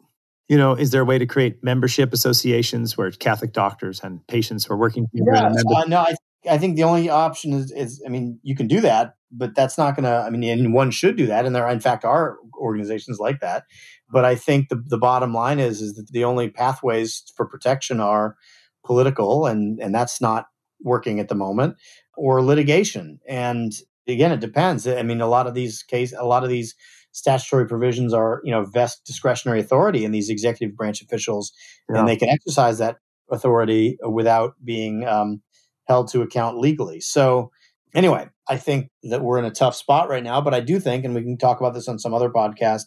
Speaker 1: You know, is there a way to create membership associations where Catholic doctors and patients who are working
Speaker 2: together? Yeah, uh, no, I, I think the only option is, is, I mean, you can do that, but that's not going to, I mean, and one should do that. And there, in fact, are organizations like that. But I think the, the bottom line is, is that the only pathways for protection are political, and, and that's not working at the moment, or litigation. And again, it depends. I mean, a lot of these case, a lot of these statutory provisions are, you know, vest discretionary authority in these executive branch officials, yeah. and they can exercise that authority without being um, held to account legally. So, anyway, I think that we're in a tough spot right now, but I do think, and we can talk about this on some other podcast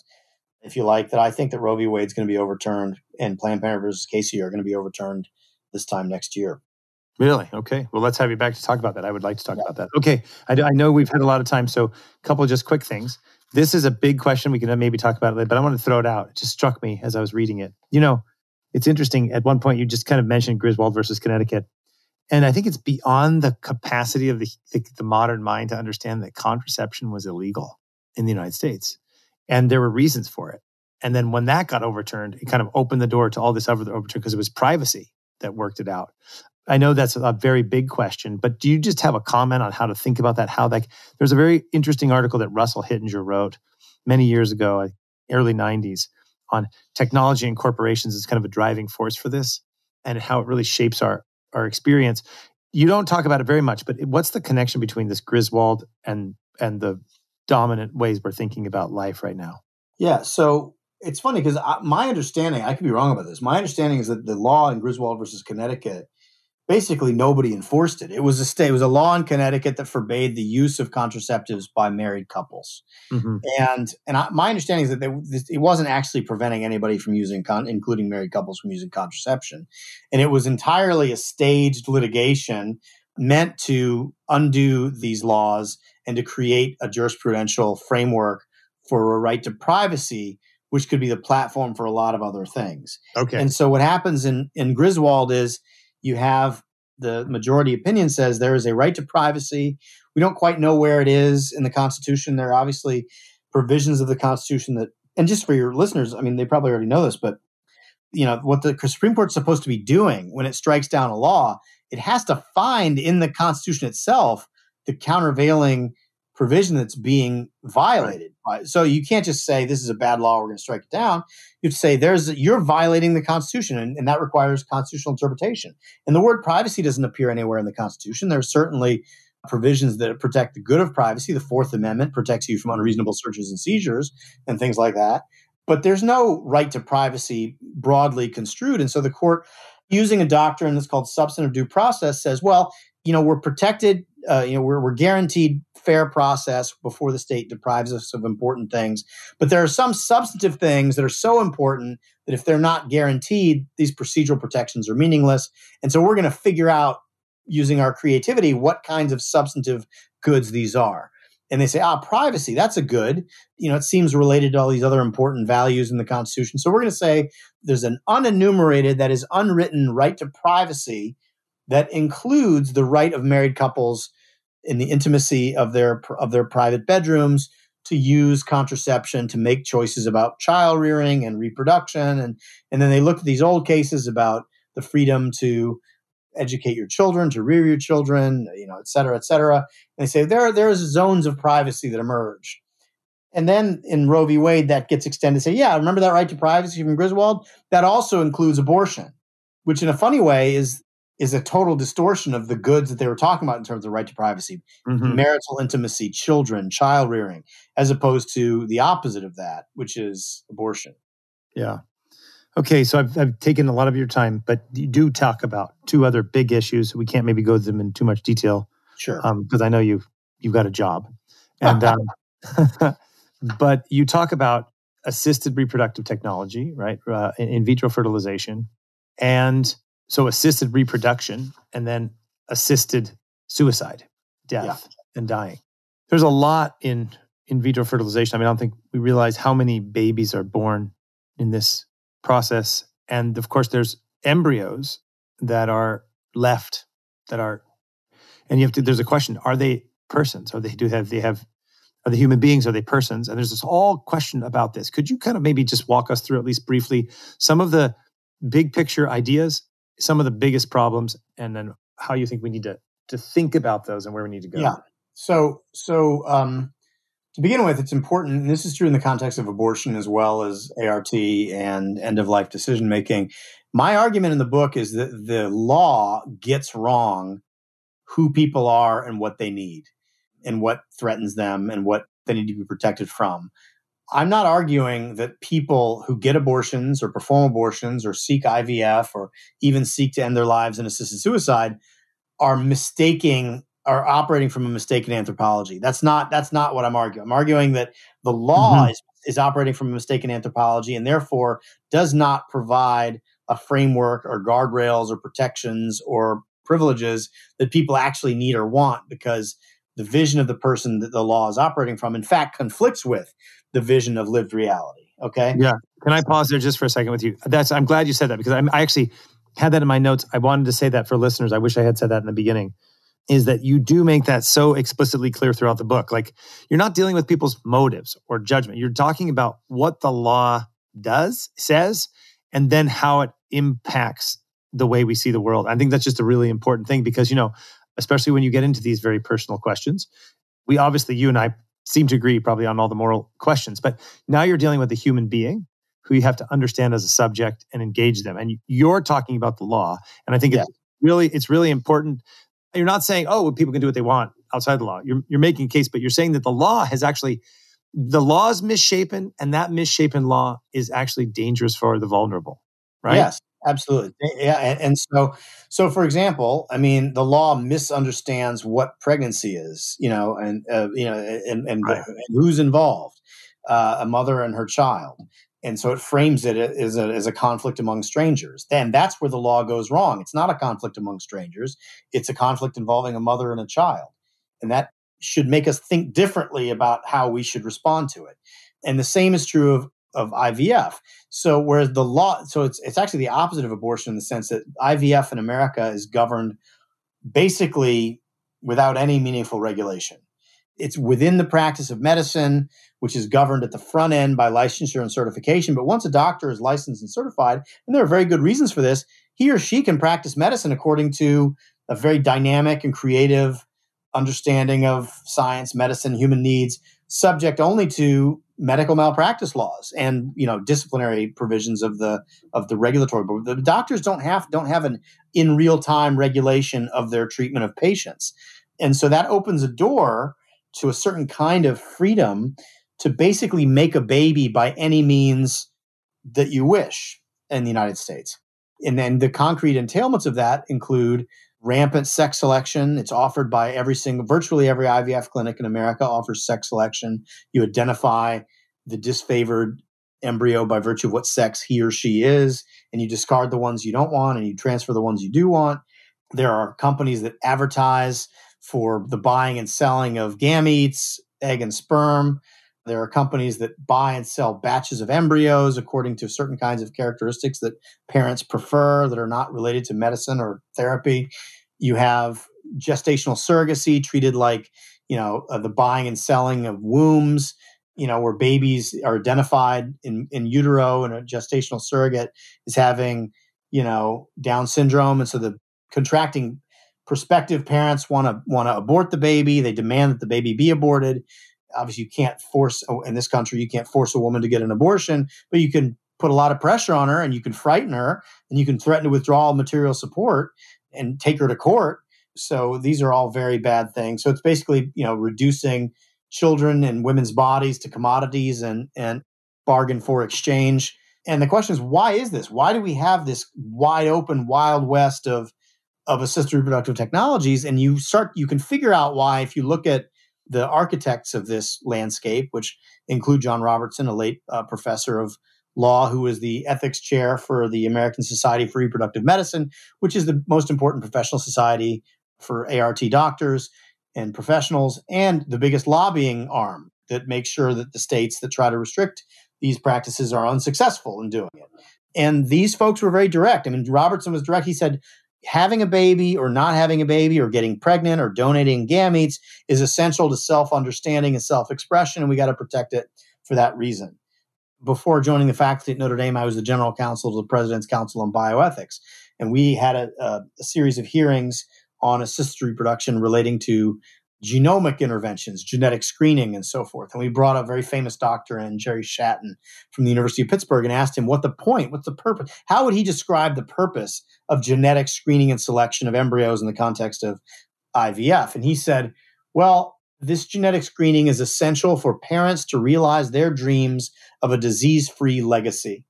Speaker 2: if you like, that I think that Roe v. Wade is going to be overturned and Planned Parenthood versus Casey are going to be overturned this time next year.
Speaker 1: Really? Okay. Well, let's have you back to talk about that. I would like to talk yeah. about that. Okay. I, I, know we've had a lot of time, so a couple just quick things. This is a big question. We can maybe talk about it later, but I want to throw it out. It just struck me as I was reading it. You know, it's interesting. At one point, you just kind of mentioned Griswold versus Connecticut. And I think it's beyond the capacity of the, the, the modern mind to understand that contraception was illegal in the United States. And there were reasons for it. And then when that got overturned, it kind of opened the door to all this other overturn because it was privacy that worked it out. I know that's a very big question, but do you just have a comment on how to think about that? How like there's a very interesting article that Russell Hittinger wrote many years ago, early 90s, on technology and corporations as kind of a driving force for this and how it really shapes our our experience. You don't talk about it very much, but what's the connection between this Griswold and and the dominant ways we're thinking about life right now?
Speaker 2: Yeah, so it's funny because my understanding, I could be wrong about this. My understanding is that the law in Griswold versus Connecticut basically nobody enforced it. It was a state, it was a law in Connecticut that forbade the use of contraceptives by married couples. Mm-hmm. And and I, my understanding is that they, it wasn't actually preventing anybody from using, con, including married couples, from using contraception, and it was entirely a staged litigation meant to undo these laws and to create a jurisprudential framework for a right to privacy which could be the platform for a lot of other things.
Speaker 1: Okay.
Speaker 2: And so what happens in in Griswold is you have the majority opinion says there is a right to privacy. We don't quite know where it is in the Constitution. There are obviously provisions of the Constitution that, and just for your listeners, I mean, they probably already know this, but you know what the Supreme Court's supposed to be doing when it strikes down a law, it has to find in the Constitution itself the countervailing provision that's being violated. Right. So you can't just say this is a bad law, we're going to strike it down. You have to say there's you're violating the Constitution, and, and that requires constitutional interpretation. And the word privacy doesn't appear anywhere in the Constitution. There are certainly provisions that protect the good of privacy. The Fourth Amendment protects you from unreasonable searches and seizures and things like that. But there's no right to privacy broadly construed. And so the court, using a doctrine that's called substantive due process, says, well, you know, we're protected, uh, you know, we're, we're guaranteed fair process before the state deprives us of important things. But there are some substantive things that are so important that if they're not guaranteed, these procedural protections are meaningless. And so we're going to figure out using our creativity what kinds of substantive goods these are. And they say, ah, privacy, that's a good. You know, it seems related to all these other important values in the Constitution. So we're going to say there's an unenumerated, that is unwritten right to privacy that includes the right of married couples in the intimacy of their of their private bedrooms to use contraception to make choices about child rearing and reproduction and and then they looked at these old cases about the freedom to educate your children to rear your children you know et cetera et cetera and they say there there's zones of privacy that emerge and then in Roe v. Wade, that gets extended. Say, yeah, remember that right to privacy from Griswold? That also includes abortion, which in a funny way is is a total distortion of the goods that they were talking about in terms of the right to privacy, mm-hmm. marital intimacy, children, child rearing, as opposed to the opposite of that, which is abortion.
Speaker 1: Yeah. Okay, so I've, I've taken a lot of your time, but you do talk about two other big issues. We can't maybe go to them in too much detail,
Speaker 2: sure,
Speaker 1: because um, I know you've you've got a job, and um, (laughs) but you talk about assisted reproductive technology, right? Uh, in vitro fertilization, and so assisted reproduction, and then assisted suicide, death, yeah. and dying. There's a lot in in vitro fertilization. I mean, I don't think we realize how many babies are born in this process, and of course, there's embryos that are left that are, and you have to. There's a question: Are they persons? Are they do have they have are they human beings? Are they persons? And there's this whole question about this. Could you kind of maybe just walk us through, at least briefly, some of the big picture ideas, some of the biggest problems, and then how you think we need to to think about those and where we need to go?
Speaker 2: Yeah. So, so um, to begin with, it's important, and this is true in the context of abortion as well as ART and end of life decision making. My argument in the book is that the law gets wrong who people are and what they need and what threatens them and what they need to be protected from. I'm not arguing that people who get abortions or perform abortions or seek IVF or even seek to end their lives in assisted suicide are mistaking are operating from a mistaken anthropology. That's not that's not what I'm arguing. I'm arguing that the law mm-hmm. is, is operating from a mistaken anthropology and therefore does not provide a framework or guardrails or protections or privileges that people actually need or want because the vision of the person that the law is operating from, in fact, conflicts with the vision of lived reality. Okay.
Speaker 1: Yeah. Can I pause there just for a second with you? That's. I'm glad you said that because I'm, I actually had that in my notes. I wanted to say that for listeners. I wish I had said that in the beginning. Is that you do make that so explicitly clear throughout the book? Like you're not dealing with people's motives or judgment. You're talking about what the law does, says, and then how it impacts the way we see the world. I think that's just a really important thing because you know especially when you get into these very personal questions. We obviously, you and I seem to agree probably on all the moral questions, but now you're dealing with a human being who you have to understand as a subject and engage them. And you're talking about the law. And I think yeah. it's really, it's really important. You're not saying, oh, people can do what they want outside the law. You're, you're making a case, but you're saying that the law has actually, the law is misshapen and that misshapen law is actually dangerous for the vulnerable, right?
Speaker 2: Yes. Absolutely. Yeah. And, and, so, so for example, I mean, the law misunderstands what pregnancy is, you know, and, uh, you know, and, and, right. and who's involved, uh, a mother and her child. And so it frames it as a, as a conflict among strangers. Then that's where the law goes wrong. It's not a conflict among strangers. It's a conflict involving a mother and a child. And that should make us think differently about how we should respond to it. And the same is true of of IVF. So whereas the law, so it's it's actually the opposite of abortion in the sense that IVF in America is governed basically without any meaningful regulation. It's within the practice of medicine, which is governed at the front end by licensure and certification. But once a doctor is licensed and certified, and there are very good reasons for this, he or she can practice medicine according to a very dynamic and creative understanding of science, medicine, human needs, subject only to medical malpractice laws and you know disciplinary provisions of the of the regulatory board. The doctors don't have don't have an in real time regulation of their treatment of patients, and so that opens a door to a certain kind of freedom to basically make a baby by any means that you wish in the United States. And then the concrete entailments of that include rampant sex selection. It's offered by every single, virtually every IVF clinic in America offers sex selection. You identify the disfavored embryo by virtue of what sex he or she is, and you discard the ones you don't want and you transfer the ones you do want. There are companies that advertise for the buying and selling of gametes, egg and sperm. There are companies that buy and sell batches of embryos according to certain kinds of characteristics that parents prefer that are not related to medicine or therapy. You have gestational surrogacy treated like you know uh, the buying and selling of wombs you know where babies are identified in, in utero and a gestational surrogate is having you know down syndrome. And so the contracting prospective parents want to want to abort the baby. They demand that the baby be aborted obviously you can't force in this country you can't force a woman to get an abortion but you can put a lot of pressure on her and you can frighten her and you can threaten to withdraw material support and take her to court. So these are all very bad things. So it's basically you know reducing children and women's bodies to commodities and and bargain for exchange. And the question is why is this? Why do we have this wide open wild west of of assisted reproductive technologies? And you start you can figure out why if you look at the architects of this landscape which include john robertson a late uh, professor of law who was the ethics chair for the american society for reproductive medicine which is the most important professional society for art doctors and professionals and the biggest lobbying arm that makes sure that the states that try to restrict these practices are unsuccessful in doing it. And these folks were very direct. I mean robertson was direct. He said having a baby or not having a baby or getting pregnant or donating gametes is essential to self understanding and self expression, and we got to protect it for that reason. Before joining the faculty at Notre Dame, I was the general counsel to the President's Council on Bioethics, and we had a, a, a series of hearings on assisted reproduction relating to genomic interventions, genetic screening, and so forth. And we brought a very famous doctor in, Jerry Schatten from the University of Pittsburgh, and asked him what the point, what's the purpose? How would he describe the purpose of genetic screening and selection of embryos in the context of IVF? And he said, well, this genetic screening is essential for parents to realize their dreams of a disease free legacy.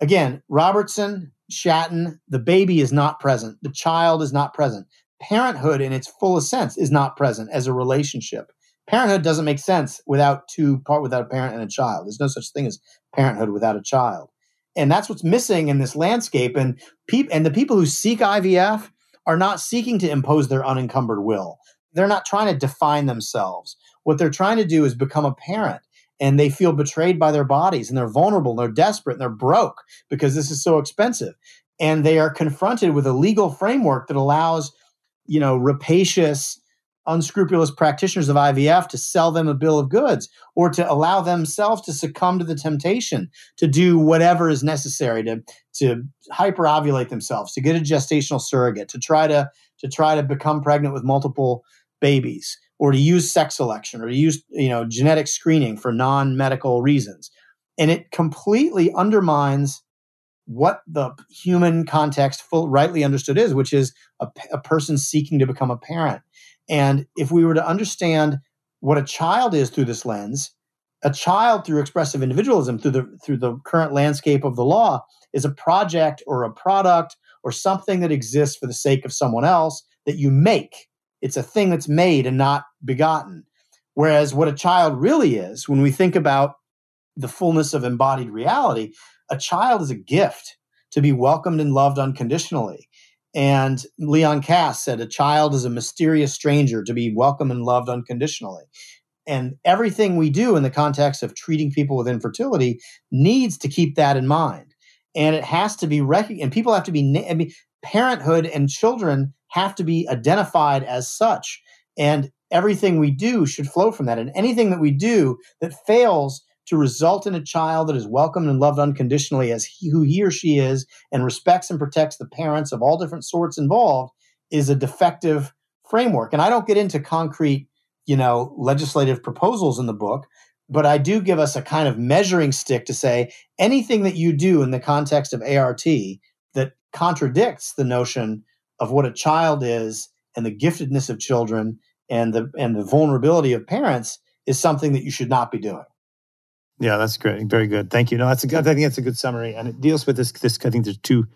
Speaker 2: Again, Robertson, Schatten, the baby is not present. The child is not present parenthood in its fullest sense is not present as a relationship. Parenthood doesn't make sense without two part without a parent and a child. There's no such thing as parenthood without a child. And that's what's missing in this landscape. And peop- and the people who seek IVF are not seeking to impose their unencumbered will. They're not trying to define themselves. What they're trying to do is become a parent and they feel betrayed by their bodies and they're vulnerable and they're desperate and they're broke because this is so expensive. And they are confronted with a legal framework that allows you know, rapacious, unscrupulous practitioners of IVF to sell them a bill of goods or to allow themselves to succumb to the temptation to do whatever is necessary to to hyperovulate themselves, to get a gestational surrogate, to try to to try to become pregnant with multiple babies or to use sex selection or to use you know genetic screening for non-medical reasons. And it completely undermines what the human context full, rightly understood is, which is a, a person seeking to become a parent. And if we were to understand what a child is through this lens, a child through expressive individualism, through the through the current landscape of the law, is a project or a product or something that exists for the sake of someone else that you make. It's a thing that's made and not begotten. Whereas what a child really is, when we think about the fullness of embodied reality, a child is a gift to be welcomed and loved unconditionally. And Leon Kass said, a child is a mysterious stranger to be welcomed and loved unconditionally. And everything we do in the context of treating people with infertility needs to keep that in mind. And it has to be recognized, and people have to be, I mean, parenthood and children have to be identified as such. And everything we do should flow from that. And anything that we do that fails to result in a child that is welcomed and loved unconditionally as he, who he or she is and respects and protects the parents of all different sorts involved is a defective framework. And I don't get into concrete, you know, legislative proposals in the book, but I do give us a kind of measuring stick to say anything that you do in the context of ART that contradicts the notion of what a child is and the giftedness of children and the and the vulnerability of parents is something that you should not be doing.
Speaker 1: Yeah, that's great. Very good. Thank you. No, that's a good, I think that's a good summary. And it deals with this, this, I think there's two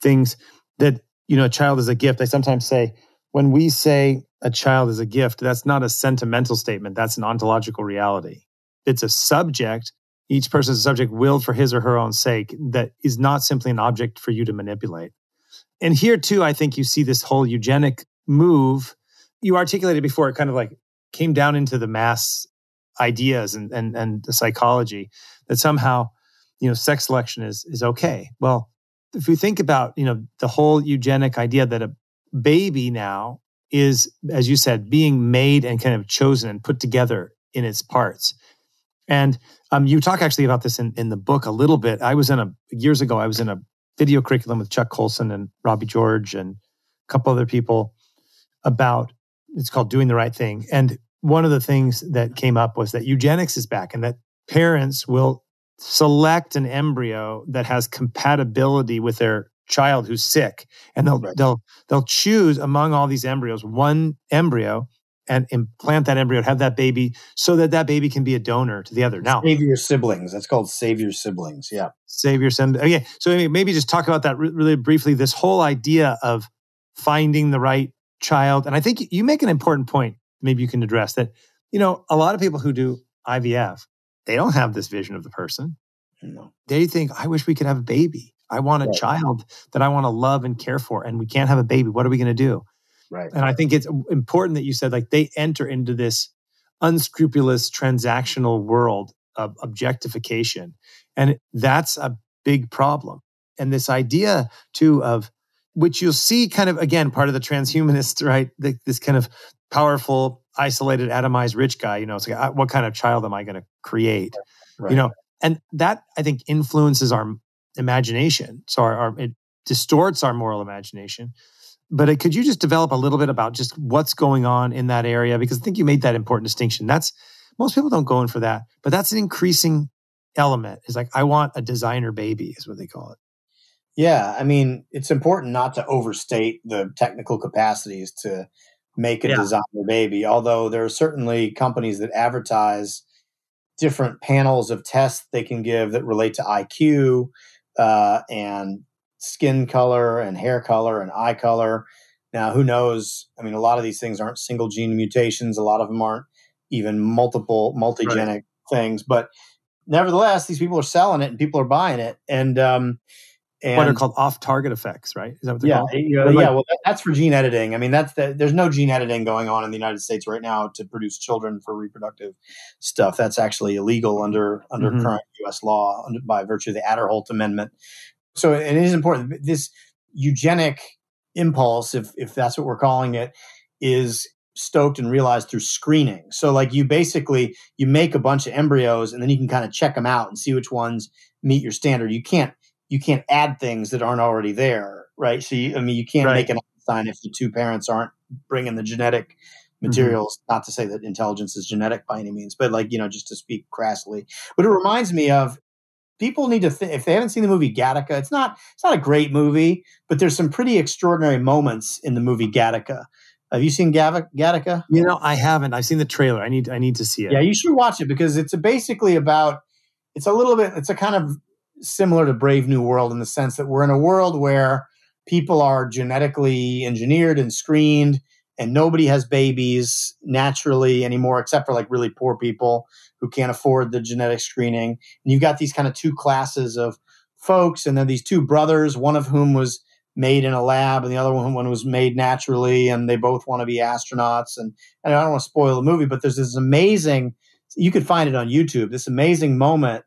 Speaker 1: things that, you know, a child is a gift. I sometimes say, when we say a child is a gift, that's not a sentimental statement. That's an ontological reality. It's a subject. Each person's subject willed for his or her own sake that is not simply an object for you to manipulate. And here too, I think you see this whole eugenic move. You articulated before, it kind of like came down into the mass ideas and and and the psychology that somehow you know sex selection is is okay well if we think about you know the whole eugenic idea that a baby now is, as you said, being made and kind of chosen and put together in its parts. And um, you talk actually about this in, in the book a little bit. I was in a years ago. I was in a video curriculum with Chuck Colson and Robbie George and a couple other people about it's called doing the right thing. And one of the things that came up was that eugenics is back and that parents will select an embryo that has compatibility with their child who's sick. And they'll right. they'll they'll choose among all these embryos one embryo and implant that embryo and have that baby so that that baby can be a donor to the other. Now
Speaker 2: savior siblings. That's called savior siblings. Yeah.
Speaker 1: Savior siblings okay. So maybe just talk about that really briefly this whole idea of finding the right child. And i think you make an important point maybe you can address that you know a lot of people who do ivf they don't have this vision of the person no. they think i wish we could have a baby I want a right. child that I want to love and care for, and we can't have a baby. What are we going to do?
Speaker 2: Right.
Speaker 1: And I think it's important that you said like they enter into this unscrupulous transactional world of objectification, and that's a big problem. And this idea too of which you'll see kind of again part of the transhumanist, right? The, this kind of powerful, isolated, atomized rich guy. You know, it's like uh, what kind of child am I going to create? Right. You know, and that I think influences our imagination. So our, our, it distorts our moral imagination. But it, could you just develop a little bit about just what's going on in that area? Because I think you made that important distinction. That's most people don't go in for that, but that's an increasing element. Is like I want a designer baby, is what they call it.
Speaker 2: Yeah, I mean, it's important not to overstate the technical capacities to make a yeah. designer baby. Although there are certainly companies that advertise different panels of tests they can give that relate to IQ uh, and skin color and hair color and eye color. Now, who knows? I mean, a lot of these things aren't single gene mutations. A lot of them aren't even multiple multigenic right. things. But nevertheless, these people are selling it and people are buying it. And um, and,
Speaker 1: what are called off-target effects, right? Is that what they're
Speaker 2: yeah,
Speaker 1: called?
Speaker 2: Yeah, yeah. Well, that's for gene editing. I mean, that's the, there's no gene editing going on in the United States right now to produce children for reproductive stuff. That's actually illegal under under mm-hmm. current U.S. law under, by virtue of the Aderholt Amendment. So it is important. This eugenic impulse, if if that's what we're calling it, is stoked and realized through screening. So like you basically you make a bunch of embryos and then you can kind of check them out and see which ones meet your standard. You can't you can't add things that aren't already there, right? So, you, I mean, you can't right. make an Einstein if the two parents aren't bringing the genetic mm-hmm. materials. Mm-hmm. Not to say that intelligence is genetic by any means, but like you know, just to speak crassly. But it reminds me of people need to think if they haven't seen the movie Gattaca. It's not it's not a great movie, but there's some pretty extraordinary moments in the movie Gattaca. Have you seen Gav- Gattaca?
Speaker 1: You know, I haven't. I've seen the trailer. I need I need to see it.
Speaker 2: Yeah, you should watch it because it's basically about. It's a little bit. It's a kind of similar to Brave New World in the sense that we're in a world where people are genetically engineered and screened and nobody has babies naturally anymore except for like really poor people who can't afford the genetic screening. And you've got these kind of two classes of folks and then these two brothers one of whom was made in a lab and the other one, one was made naturally and they both want to be astronauts. And, and i don't want to spoil the movie but there's this amazing you could find it on youtube this amazing moment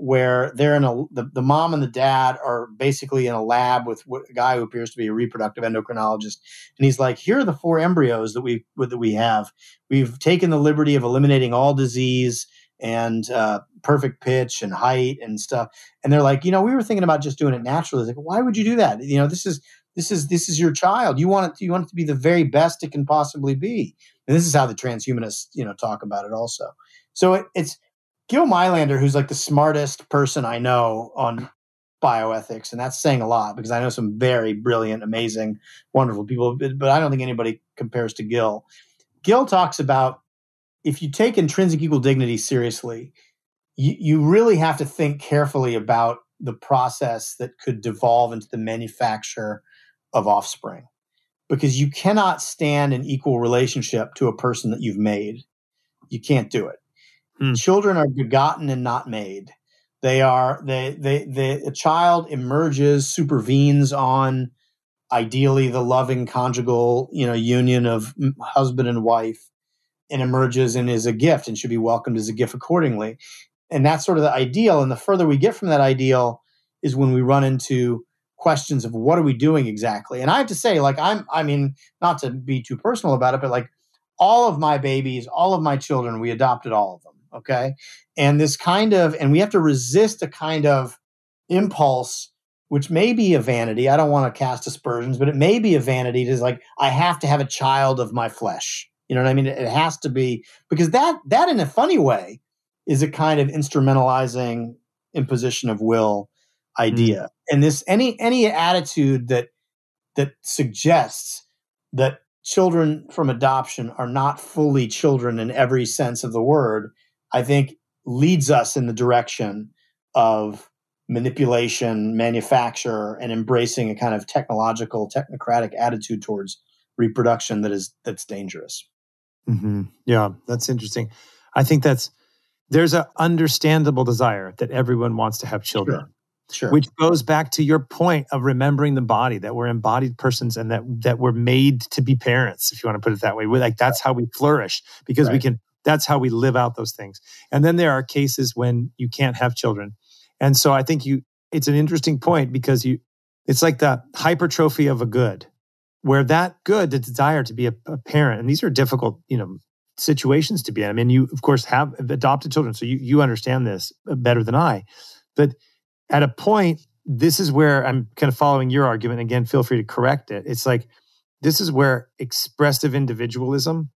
Speaker 2: where they're in a the, the mom and the dad are basically in a lab with a guy who appears to be a reproductive endocrinologist. And he's like here are the four embryos that we that we have. We've taken the liberty of eliminating all disease and uh, perfect pitch and height and stuff. And they're like you know we were thinking about just doing it naturally. Like why would you do that? You know this is this is this is your child. You want it to, you want it to be the very best it can possibly be. And this is how the transhumanists you know talk about it also. So it, it's Gil Meilaender, who's like the smartest person I know on bioethics, and that's saying a lot because I know some very brilliant, amazing, wonderful people, but I don't think anybody compares to Gil. Gil talks about if you take intrinsic equal dignity seriously, you, you really have to think carefully about the process that could devolve into the manufacture of offspring because you cannot stand an equal relationship to a person that you've made. You can't do it. Mm. Children are begotten and not made. They are they they a child emerges, supervenes on ideally the loving conjugal you know union of husband and wife, and emerges and is a gift and should be welcomed as a gift accordingly. And that's sort of the ideal. And the further we get from that ideal is when we run into questions of what are we doing exactly. And I have to say, like, I'm, I mean, not to be too personal about it, but like all of my babies, all of my children, we adopted all of them. Okay. And this kind of, and we have to resist a kind of impulse, which may be a vanity. I don't want to cast aspersions, but it may be a vanity to like, I have to have a child of my flesh. You know what I mean? It has to be because that, that in a funny way is a kind of instrumentalizing imposition of will idea. Mm. And this, any, any attitude that, that suggests that children from adoption are not fully children in every sense of the word, I think leads us in the direction of manipulation, manufacture, and embracing a kind of technological, technocratic attitude towards reproduction that is that's dangerous.
Speaker 1: Mm-hmm. Yeah, that's interesting. I think that's there's an understandable desire that everyone wants to have children.
Speaker 2: Sure. Sure.
Speaker 1: Which goes back to your point of remembering the body that we're embodied persons and that that we're made to be parents, if you want to put it that way. We're like that's how we flourish because right. we can. That's how we live out those things. And then there are cases when you can't have children, and so I think you. It's an interesting point because you. It's like the hypertrophy of a good, where that good, the desire to be a, a parent, and these are difficult, you know, situations to be in. I mean, you of course have adopted children, so you you understand this uh, better than I, but at a point, this is where I'm kind of following your argument. Again, feel free to correct it. It's like this is where expressive individualism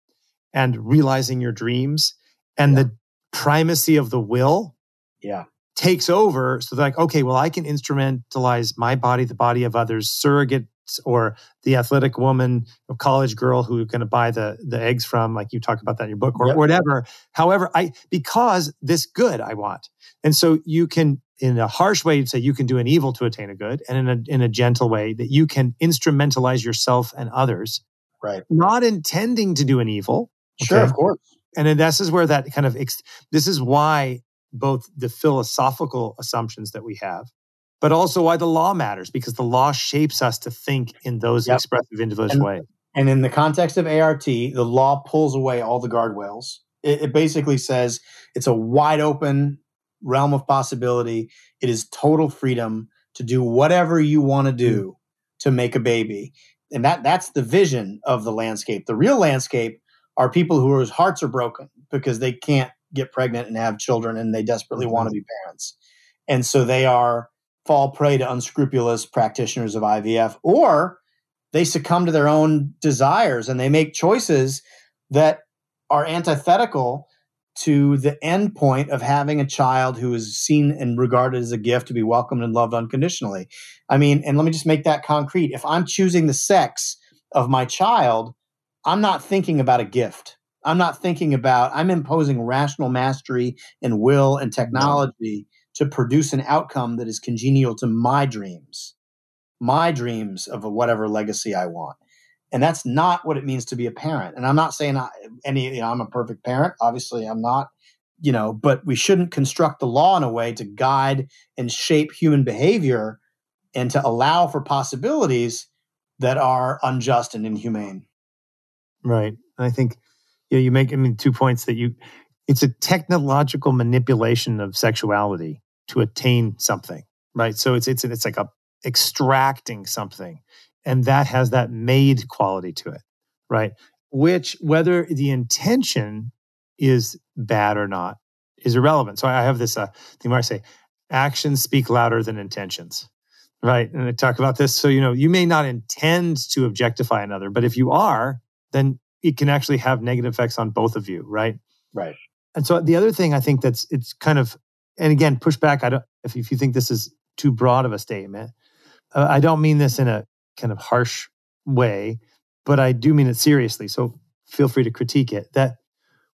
Speaker 1: and realizing your dreams and yeah. the primacy of the will
Speaker 2: yeah
Speaker 1: takes over so they're like okay well i can instrumentalize my body the body of others surrogate or the athletic woman or college girl who you're going to buy the the eggs from like you talk about that in your book or, yep. whatever however i because this good i want and so you can in a harsh way, you'd say you can do an evil to attain a good, and in a, in a gentle way, that you can instrumentalize yourself and others.
Speaker 2: Right.
Speaker 1: Not intending to do an evil.
Speaker 2: Okay? Sure, of course.
Speaker 1: And then this is where that kind of, ex- this is why both the philosophical assumptions that we have, but also why the law matters, because the law shapes us to think in those yep. expressive individual
Speaker 2: and,
Speaker 1: ways.
Speaker 2: And in the context of ART, the law pulls away all the guardrails. It, it basically says it's a wide open realm of possibility. It is total freedom to do whatever you want to do mm. to make a baby. And that that's the vision of the landscape. The real landscape are people whose hearts are broken because they can't get pregnant and have children and they desperately mm-hmm. want to be parents. And so they are fall prey to unscrupulous practitioners of IVF or they succumb to their own desires and they make choices that are antithetical to the end point of having a child who is seen and regarded as a gift to be welcomed and loved unconditionally. I mean, and let me just make that concrete. If I'm choosing the sex of my child, I'm not thinking about a gift. I'm not thinking about, I'm imposing rational mastery and will and technology to produce an outcome that is congenial to my dreams, my dreams of whatever legacy I want. And that's not what it means to be a parent. And i'm not saying I, any you know i'm a perfect parent. Obviously i'm not you know but we shouldn't construct the law in a way to guide and shape human behavior and to allow for possibilities that are unjust and inhumane
Speaker 1: right i think yeah you make i mean two points that you it's a technological manipulation of sexuality to attain something right so it's it's it's like a extracting something and that has that made quality to it, right? Which, whether the intention is bad or not, is irrelevant. So I have this uh, thing where I say, actions speak louder than intentions, right? And I talk about this. So, you know, you may not intend to objectify another, but if you are, then it can actually have negative effects on both of you, right?
Speaker 2: Right.
Speaker 1: And so the other thing I think that's, it's kind of, and again, push back. I don't, if, if you think this is too broad of a statement, uh, I don't mean this in a kind of harsh way, but I do mean it seriously. So feel free to critique it. That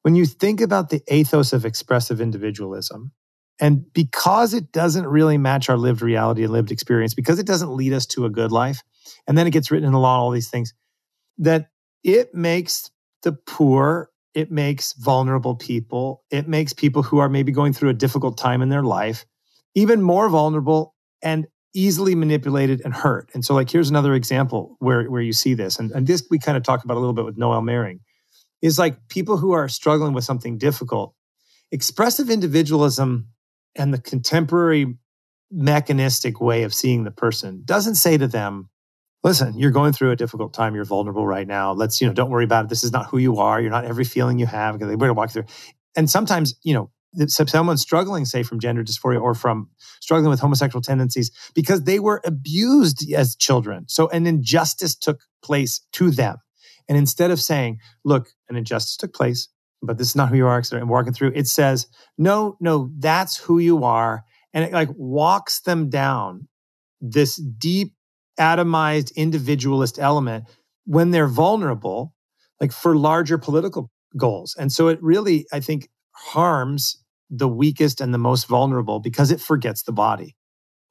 Speaker 1: when you think about the ethos of expressive individualism, and because it doesn't really match our lived reality and lived experience, because it doesn't lead us to a good life, and then it gets written in the law and all these things, that it makes the poor, it makes vulnerable people, it makes people who are maybe going through a difficult time in their life even more vulnerable and easily manipulated and hurt. And so, like, here's another example where, where you see this. And, and this we kind of talk about a little bit with Noelle Mering is like people who are struggling with something difficult. Expressive individualism and the contemporary mechanistic way of seeing the person doesn't say to them, listen, you're going through a difficult time. You're vulnerable right now. Let's, you know, don't worry about it. This is not who you are. You're not every feeling you have. We're going to walk through. And sometimes, you know, someone struggling, say, from gender dysphoria or from struggling with homosexual tendencies because they were abused as children. So an injustice took place to them. And instead of saying, look, an injustice took place, but this is not who you are, and walking through, it says, no, no, that's who you are. And it like walks them down this deep, atomized, individualist element when they're vulnerable, like for larger political goals. And so it really, I think, harms the weakest and the most vulnerable because it forgets the body.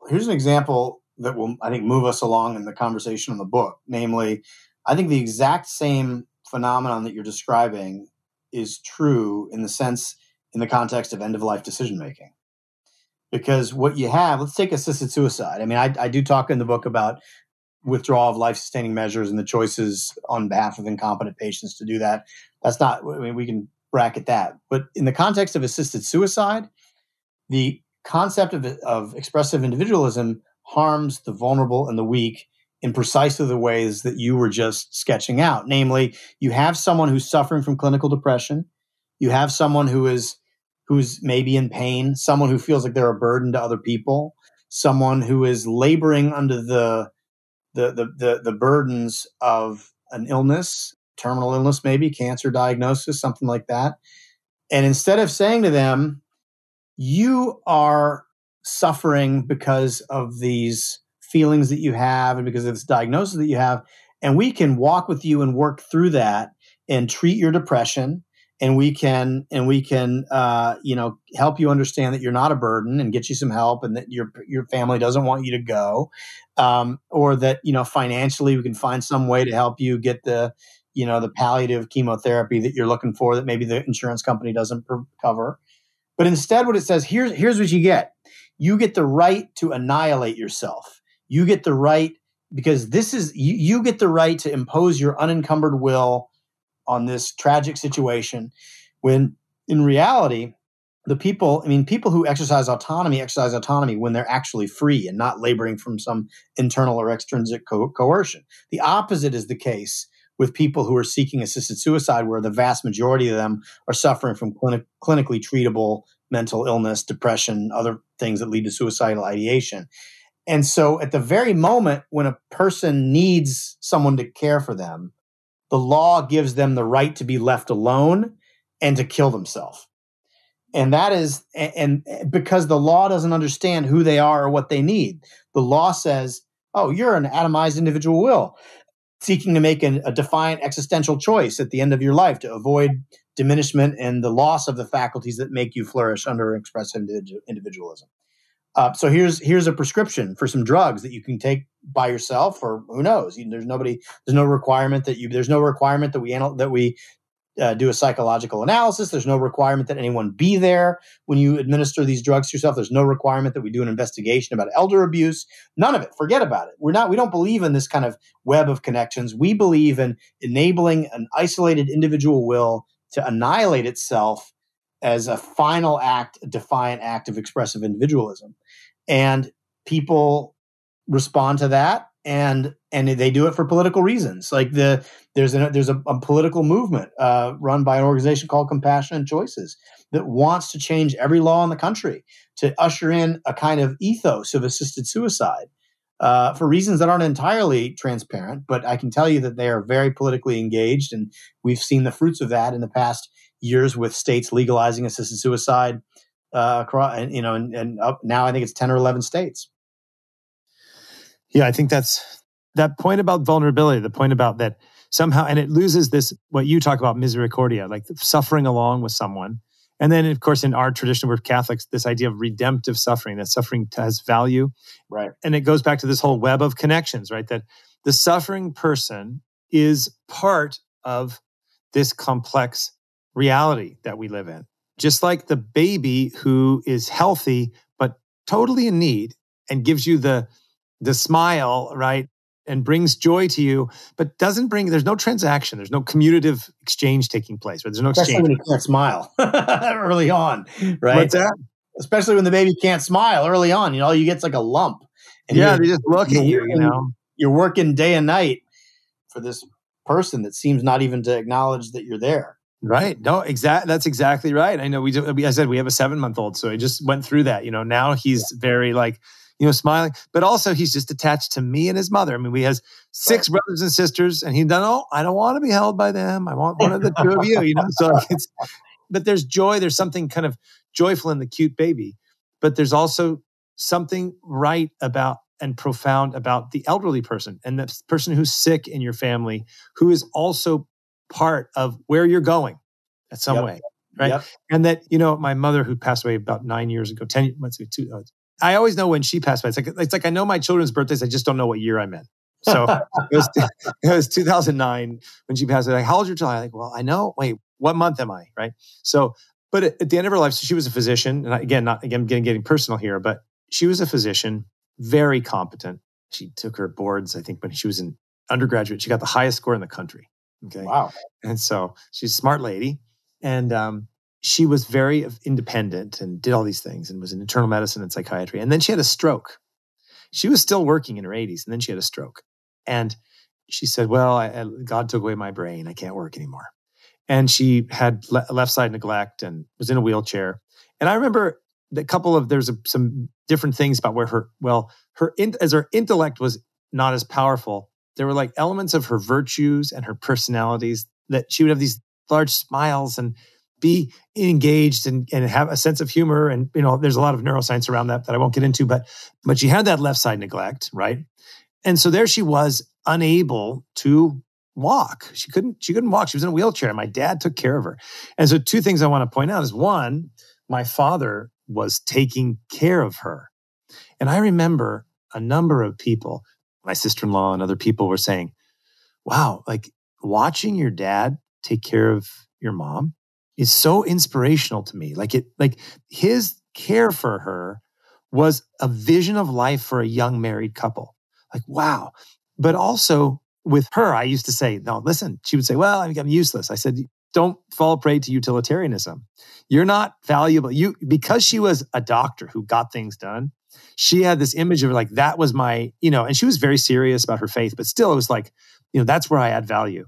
Speaker 2: Here's an example that will, I think, move us along in the conversation in the book. Namely, I think the exact same phenomenon that you're describing is true in the sense, in the context of end of life decision making. Because what you have, let's take assisted suicide. I mean, I, I do talk in the book about withdrawal of life sustaining measures and the choices on behalf of incompetent patients to do that. That's not, I mean, we can bracket that. But in the context of assisted suicide, the concept of, of expressive individualism harms the vulnerable and the weak in precisely the ways that you were just sketching out. Namely, you have someone who's suffering from clinical depression, you have someone who is who's maybe in pain, someone who feels like they're a burden to other people, someone who is laboring under the the the, the, the burdens of an illness terminal illness, maybe cancer diagnosis, something like that. And instead of saying to them, you are suffering because of these feelings that you have and because of this diagnosis that you have, and we can walk with you and work through that and treat your depression and we can and we can uh, you know help you understand that you're not a burden and get you some help and that your your family doesn't want you to go um, or that you know financially we can find some way to help you get the you know the palliative chemotherapy that you're looking for that maybe the insurance company doesn't cover. But instead what it says here's here's what you get. You get the right to annihilate yourself. You get the right because this is you, you get the right to impose your unencumbered will on this tragic situation when in reality the people i mean people who exercise autonomy exercise autonomy when they're actually free and not laboring from some internal or extrinsic co- coercion the opposite is the case with people who are seeking assisted suicide, where the vast majority of them are suffering from clinic, clinically treatable mental illness, depression, other things that lead to suicidal ideation. And so, at the very moment when a person needs someone to care for them, the law gives them the right to be left alone and to kill themselves. And that is, and because the law doesn't understand who they are or what they need, the law says, oh, you're an atomized individual will seeking to make an, a defiant existential choice at the end of your life to avoid diminishment and the loss of the faculties that make you flourish under expressive individualism. Uh, so here's here's a prescription for some drugs that you can take by yourself, or who knows? There's nobody. There's no requirement that you. There's no requirement that we that we uh, do a psychological analysis. There's no requirement that anyone be there when you administer these drugs to yourself. There's no requirement that we do an investigation about elder abuse. None of it. Forget about it. We're not. We don't believe in this kind of web of connections. We believe in enabling an isolated individual will to annihilate itself as a final act, a defiant act of expressive individualism, and people respond to that and and they do it for political reasons. Like the there's a there's a, a political movement uh, run by an organization called Compassionate Choices that wants to change every law in the country to usher in a kind of ethos of assisted suicide uh, for reasons that aren't entirely transparent. But I can tell you that they are very politically engaged, and we've seen the fruits of that in the past years with states legalizing assisted suicide uh, across, and you know, and, and up now I think it's ten or eleven states.
Speaker 1: Yeah, I think that's that point about vulnerability, the point about that somehow, and it loses this, what you talk about, misericordia, like suffering along with someone. And then, of course, in our tradition, we're Catholics, this idea of redemptive suffering, that suffering has value.
Speaker 2: Right.
Speaker 1: And it goes back to this whole web of connections, right? That the suffering person is part of this complex reality that we live in. Just like the baby who is healthy, but totally in need and gives you the the smile, right? And brings joy to you, but doesn't bring. There's no transaction. There's no commutative exchange taking place. Right? There's no exchange.
Speaker 2: Especially when you can't smile (laughs) early on, right?
Speaker 1: What's that?
Speaker 2: especially when the baby can't smile early on. You know, you get like a lump.
Speaker 1: yeah, they just look at you. You know,
Speaker 2: you're working day and night for this person that seems not even to acknowledge that you're there.
Speaker 1: Right. No, exact. That's exactly right. I know we. Do, I said we have a seven month old, so I just went through that. You know, now he's yeah. very like, you know, smiling, but also he's just attached to me and his mother. I mean, we has six right. brothers and sisters, and he done. Oh, I don't want to be held by them. I want one of the two of you. You know, so it's. (laughs) But there's joy. There's something kind of joyful in the cute baby, but there's also something right about and profound about the elderly person and the person who's sick in your family who is also part of where you're going at some yep. way right yep. and that you know my mother who passed away about nine years ago 10 let's see two uh, i always know when she passed by. it's like it's like i know my children's birthdays i just don't know what year i'm in so (laughs) it, was, it was 2009 when she passed away like how old your child i'm like well i know wait what month am i right so but at, at the end of her life so she was a physician and again not again getting getting personal here but she was a physician very competent. She took her boards, I think, when she was in undergraduate. She got the highest score in the country.
Speaker 2: Okay. Wow.
Speaker 1: And so she's a smart lady. And um, she was very independent and did all these things and was in internal medicine and psychiatry. And then she had a stroke. She was still working in her 80s, and then she had a stroke. And she said, Well, I, God took away my brain. I can't work anymore. And she had le- left side neglect and was in a wheelchair. And I remember a couple of there's a, some different things about where her well her in, as her intellect was not as powerful there were like elements of her virtues and her personalities that she would have these large smiles and be engaged and, and have a sense of humor. And you know there's a lot of neuroscience around that that i won't get into but but she had that left side neglect right? And so there she was unable to walk. She couldn't she couldn't walk. She was in a wheelchair. And my dad took care of her. And so two things i want to point out is one my father was taking care of her. And I remember a number of people, my sister in law and other people were saying, wow, like watching your dad take care of your mom is so inspirational to me. Like it, like his care for her was a vision of life for a young married couple. Like, wow. But also with her, I used to say, no, listen, she would say, well, I'm useless. I said, don't fall prey to utilitarianism. You're not valuable. You because she was a doctor who got things done. She had this image of like that was my, you know, and she was very serious about her faith, but still it was like, you know, that's where I add value.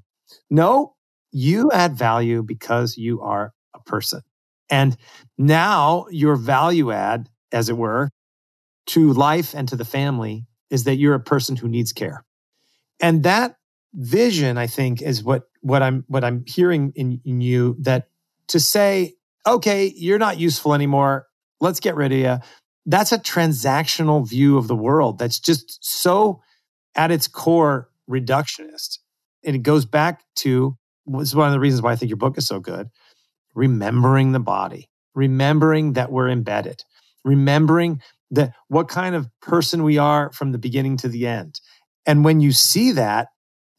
Speaker 1: No, you add value because you are a person. And now your value add, as it were, to life and to the family is that you're a person who needs care. And that vision, I think, is what what I'm what I'm hearing in, in you that to say, okay, you're not useful anymore. Let's get rid of you. That's a transactional view of the world that's just so at its core reductionist. And it goes back to was one of the reasons why I think your book is so good. Remembering the body, remembering that we're embedded, remembering that what kind of person we are from the beginning to the end. And when you see that,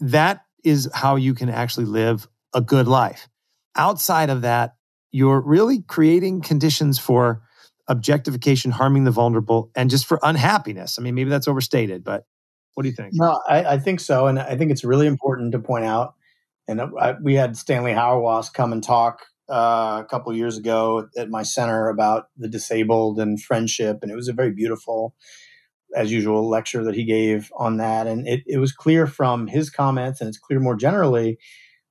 Speaker 1: that is how you can actually live a good life. Outside of that, you're really creating conditions for objectification, harming the vulnerable, and just for unhappiness. I mean, maybe that's overstated, but what do you think?
Speaker 2: No, I, I think so. And I think it's really important to point out. And I, we had Stanley Hauerwas come and talk uh, a couple years ago at my center about the disabled and friendship. And it was a very beautiful as usual, lecture that he gave on that. And it, it was clear from his comments, and it's clear more generally,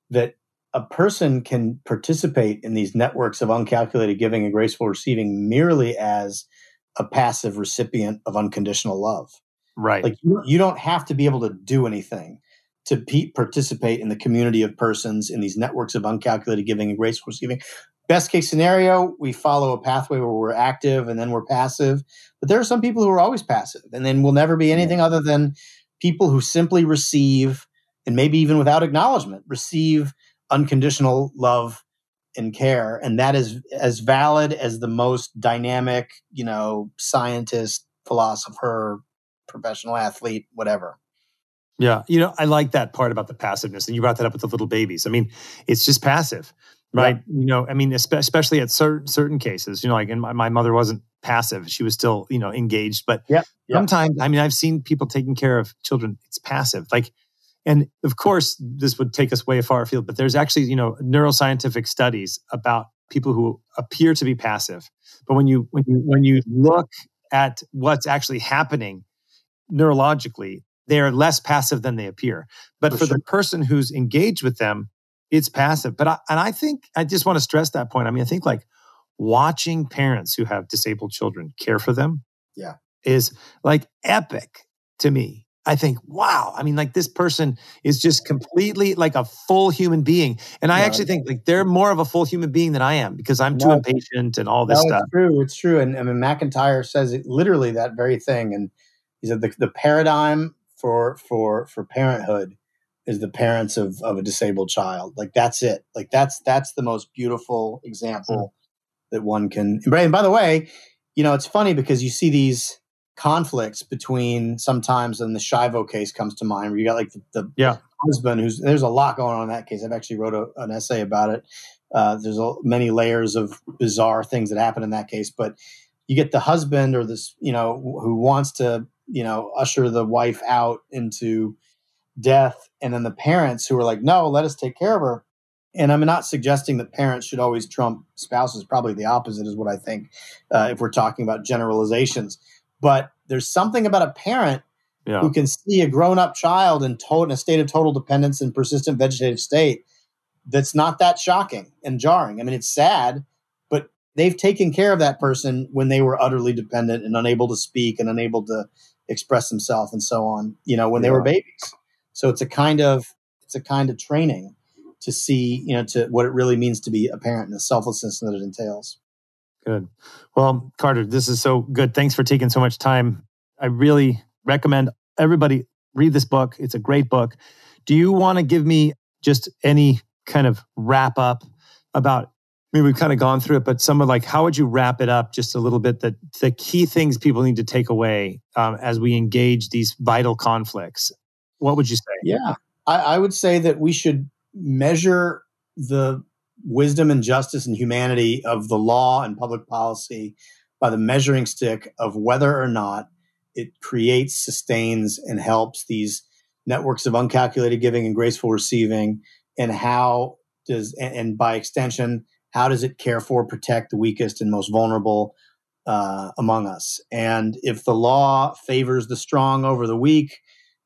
Speaker 2: that a person can participate in these networks of uncalculated giving and graceful receiving merely as a passive recipient of unconditional love.
Speaker 1: Right.
Speaker 2: Like you, you don't have to be able to do anything to pe- participate in the community of persons in these networks of uncalculated giving and grace graceful receiving best case scenario, we follow a pathway where we're active and then we're passive. But there are some people who are always passive and then we'll never be anything other than people who simply receive, and maybe even without acknowledgement, receive unconditional love and care. And that is as valid as the most dynamic, you know, scientist, philosopher, professional athlete, whatever.
Speaker 1: Yeah. You know, I like that part about the passiveness. And you brought that up with the little babies. I mean, it's just passive right? Yeah. You know, I mean, especially at certain certain cases, you know, like my, my mother wasn't passive; she was still, you know, engaged. But
Speaker 2: yeah,
Speaker 1: yeah. sometimes, I mean, I've seen people taking care of children; it's passive. Like, and of course, this would take us way far afield. But there's actually, you know, neuroscientific studies about people who appear to be passive. But when you when you when you look at what's actually happening neurologically, they are less passive than they appear. But for, for sure. the person who's engaged with them, it's passive. But I, and I think I just want to stress that point. I mean, I think like watching parents who have disabled children care for them,
Speaker 2: yeah,
Speaker 1: is like epic to me. I think, wow. I mean, like this person is just completely like a full human being. And I actually think like they're more of a full human being than I am because I'm too impatient and all this
Speaker 2: no,
Speaker 1: stuff.
Speaker 2: It's true. It's true. And I mean, MacIntyre says it literally that very thing. And he said the, the paradigm for for for parenthood is the parents of of a disabled child. Like that's it. Like that's that's the most beautiful example mm-hmm. that one can. And by the way, you know, it's funny because you see these conflicts between sometimes and the Schiavo case comes to mind where you got like the, the
Speaker 1: yeah.
Speaker 2: husband who's there's a lot going on in that case. I've actually wrote a, an essay about it. Uh, there's a, many layers of bizarre things that happen in that case, but you get the husband or this you know who wants to you know usher the wife out into death, and then the parents who are like, no, let us take care of her. And I'm not suggesting that parents should always trump spouses. Probably the opposite is what I think. Uh, if we're talking about generalizations but there's something about a parent yeah. who can see a grown-up child in, to- in a state of total dependence and persistent vegetative state that's not that shocking and jarring. I mean, it's sad, but they've taken care of that person when they were utterly dependent and unable to speak and unable to express themselves and so on. You know, when yeah. they were babies. So it's a kind of it's a kind of training to see, you know, to what it really means to be a parent and the selflessness that it entails.
Speaker 1: Good. Well, Carter, this is so good. Thanks for taking so much time. I really recommend everybody read this book. It's a great book. Do you want to give me just any kind of wrap up about I mean, we've kind of gone through it, but some of like, how would you wrap it up just a little bit? That the key things people need to take away um, as we engage these vital conflicts. What would you say?
Speaker 2: Yeah, I, I would say that we should measure the wisdom and justice and humanity of the law and public policy by the measuring stick of whether or not it creates, sustains, and helps these networks of uncalculated giving and graceful receiving, and how does, and, by extension, how does it care for, protect the weakest and most vulnerable uh, among us? And if the law favors the strong over the weak,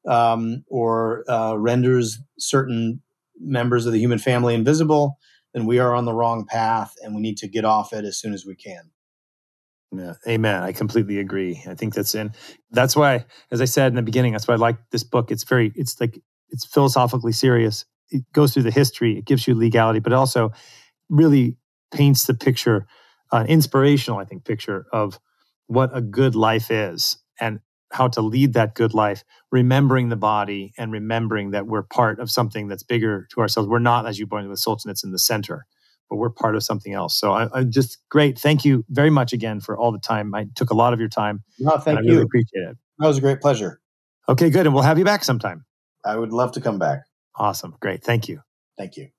Speaker 2: um, or uh, renders certain members of the human family invisible, then we are on the wrong path and we need to get off it as soon as we can.
Speaker 1: Yeah, amen. I completely agree. I think that's in. That's why, as I said in the beginning, that's why I like this book. It's very, it's like, it's philosophically serious. It goes through the history. It gives you legality, but also really paints the picture, an uh, inspirational, I think, picture of what a good life is and how to lead that good life, remembering the body and remembering that we're part of something that's bigger to ourselves. We're not, as you pointed with Solzhenitsyn, in the center, but we're part of something else. So I, am just great. Thank you very much again for all the time. I took a lot of your time.
Speaker 2: No, thank
Speaker 1: I
Speaker 2: you.
Speaker 1: Really appreciate it.
Speaker 2: That was a great pleasure.
Speaker 1: Okay, good. And we'll have you back sometime.
Speaker 2: I would love to come back.
Speaker 1: Awesome. Great. Thank you.
Speaker 2: Thank you.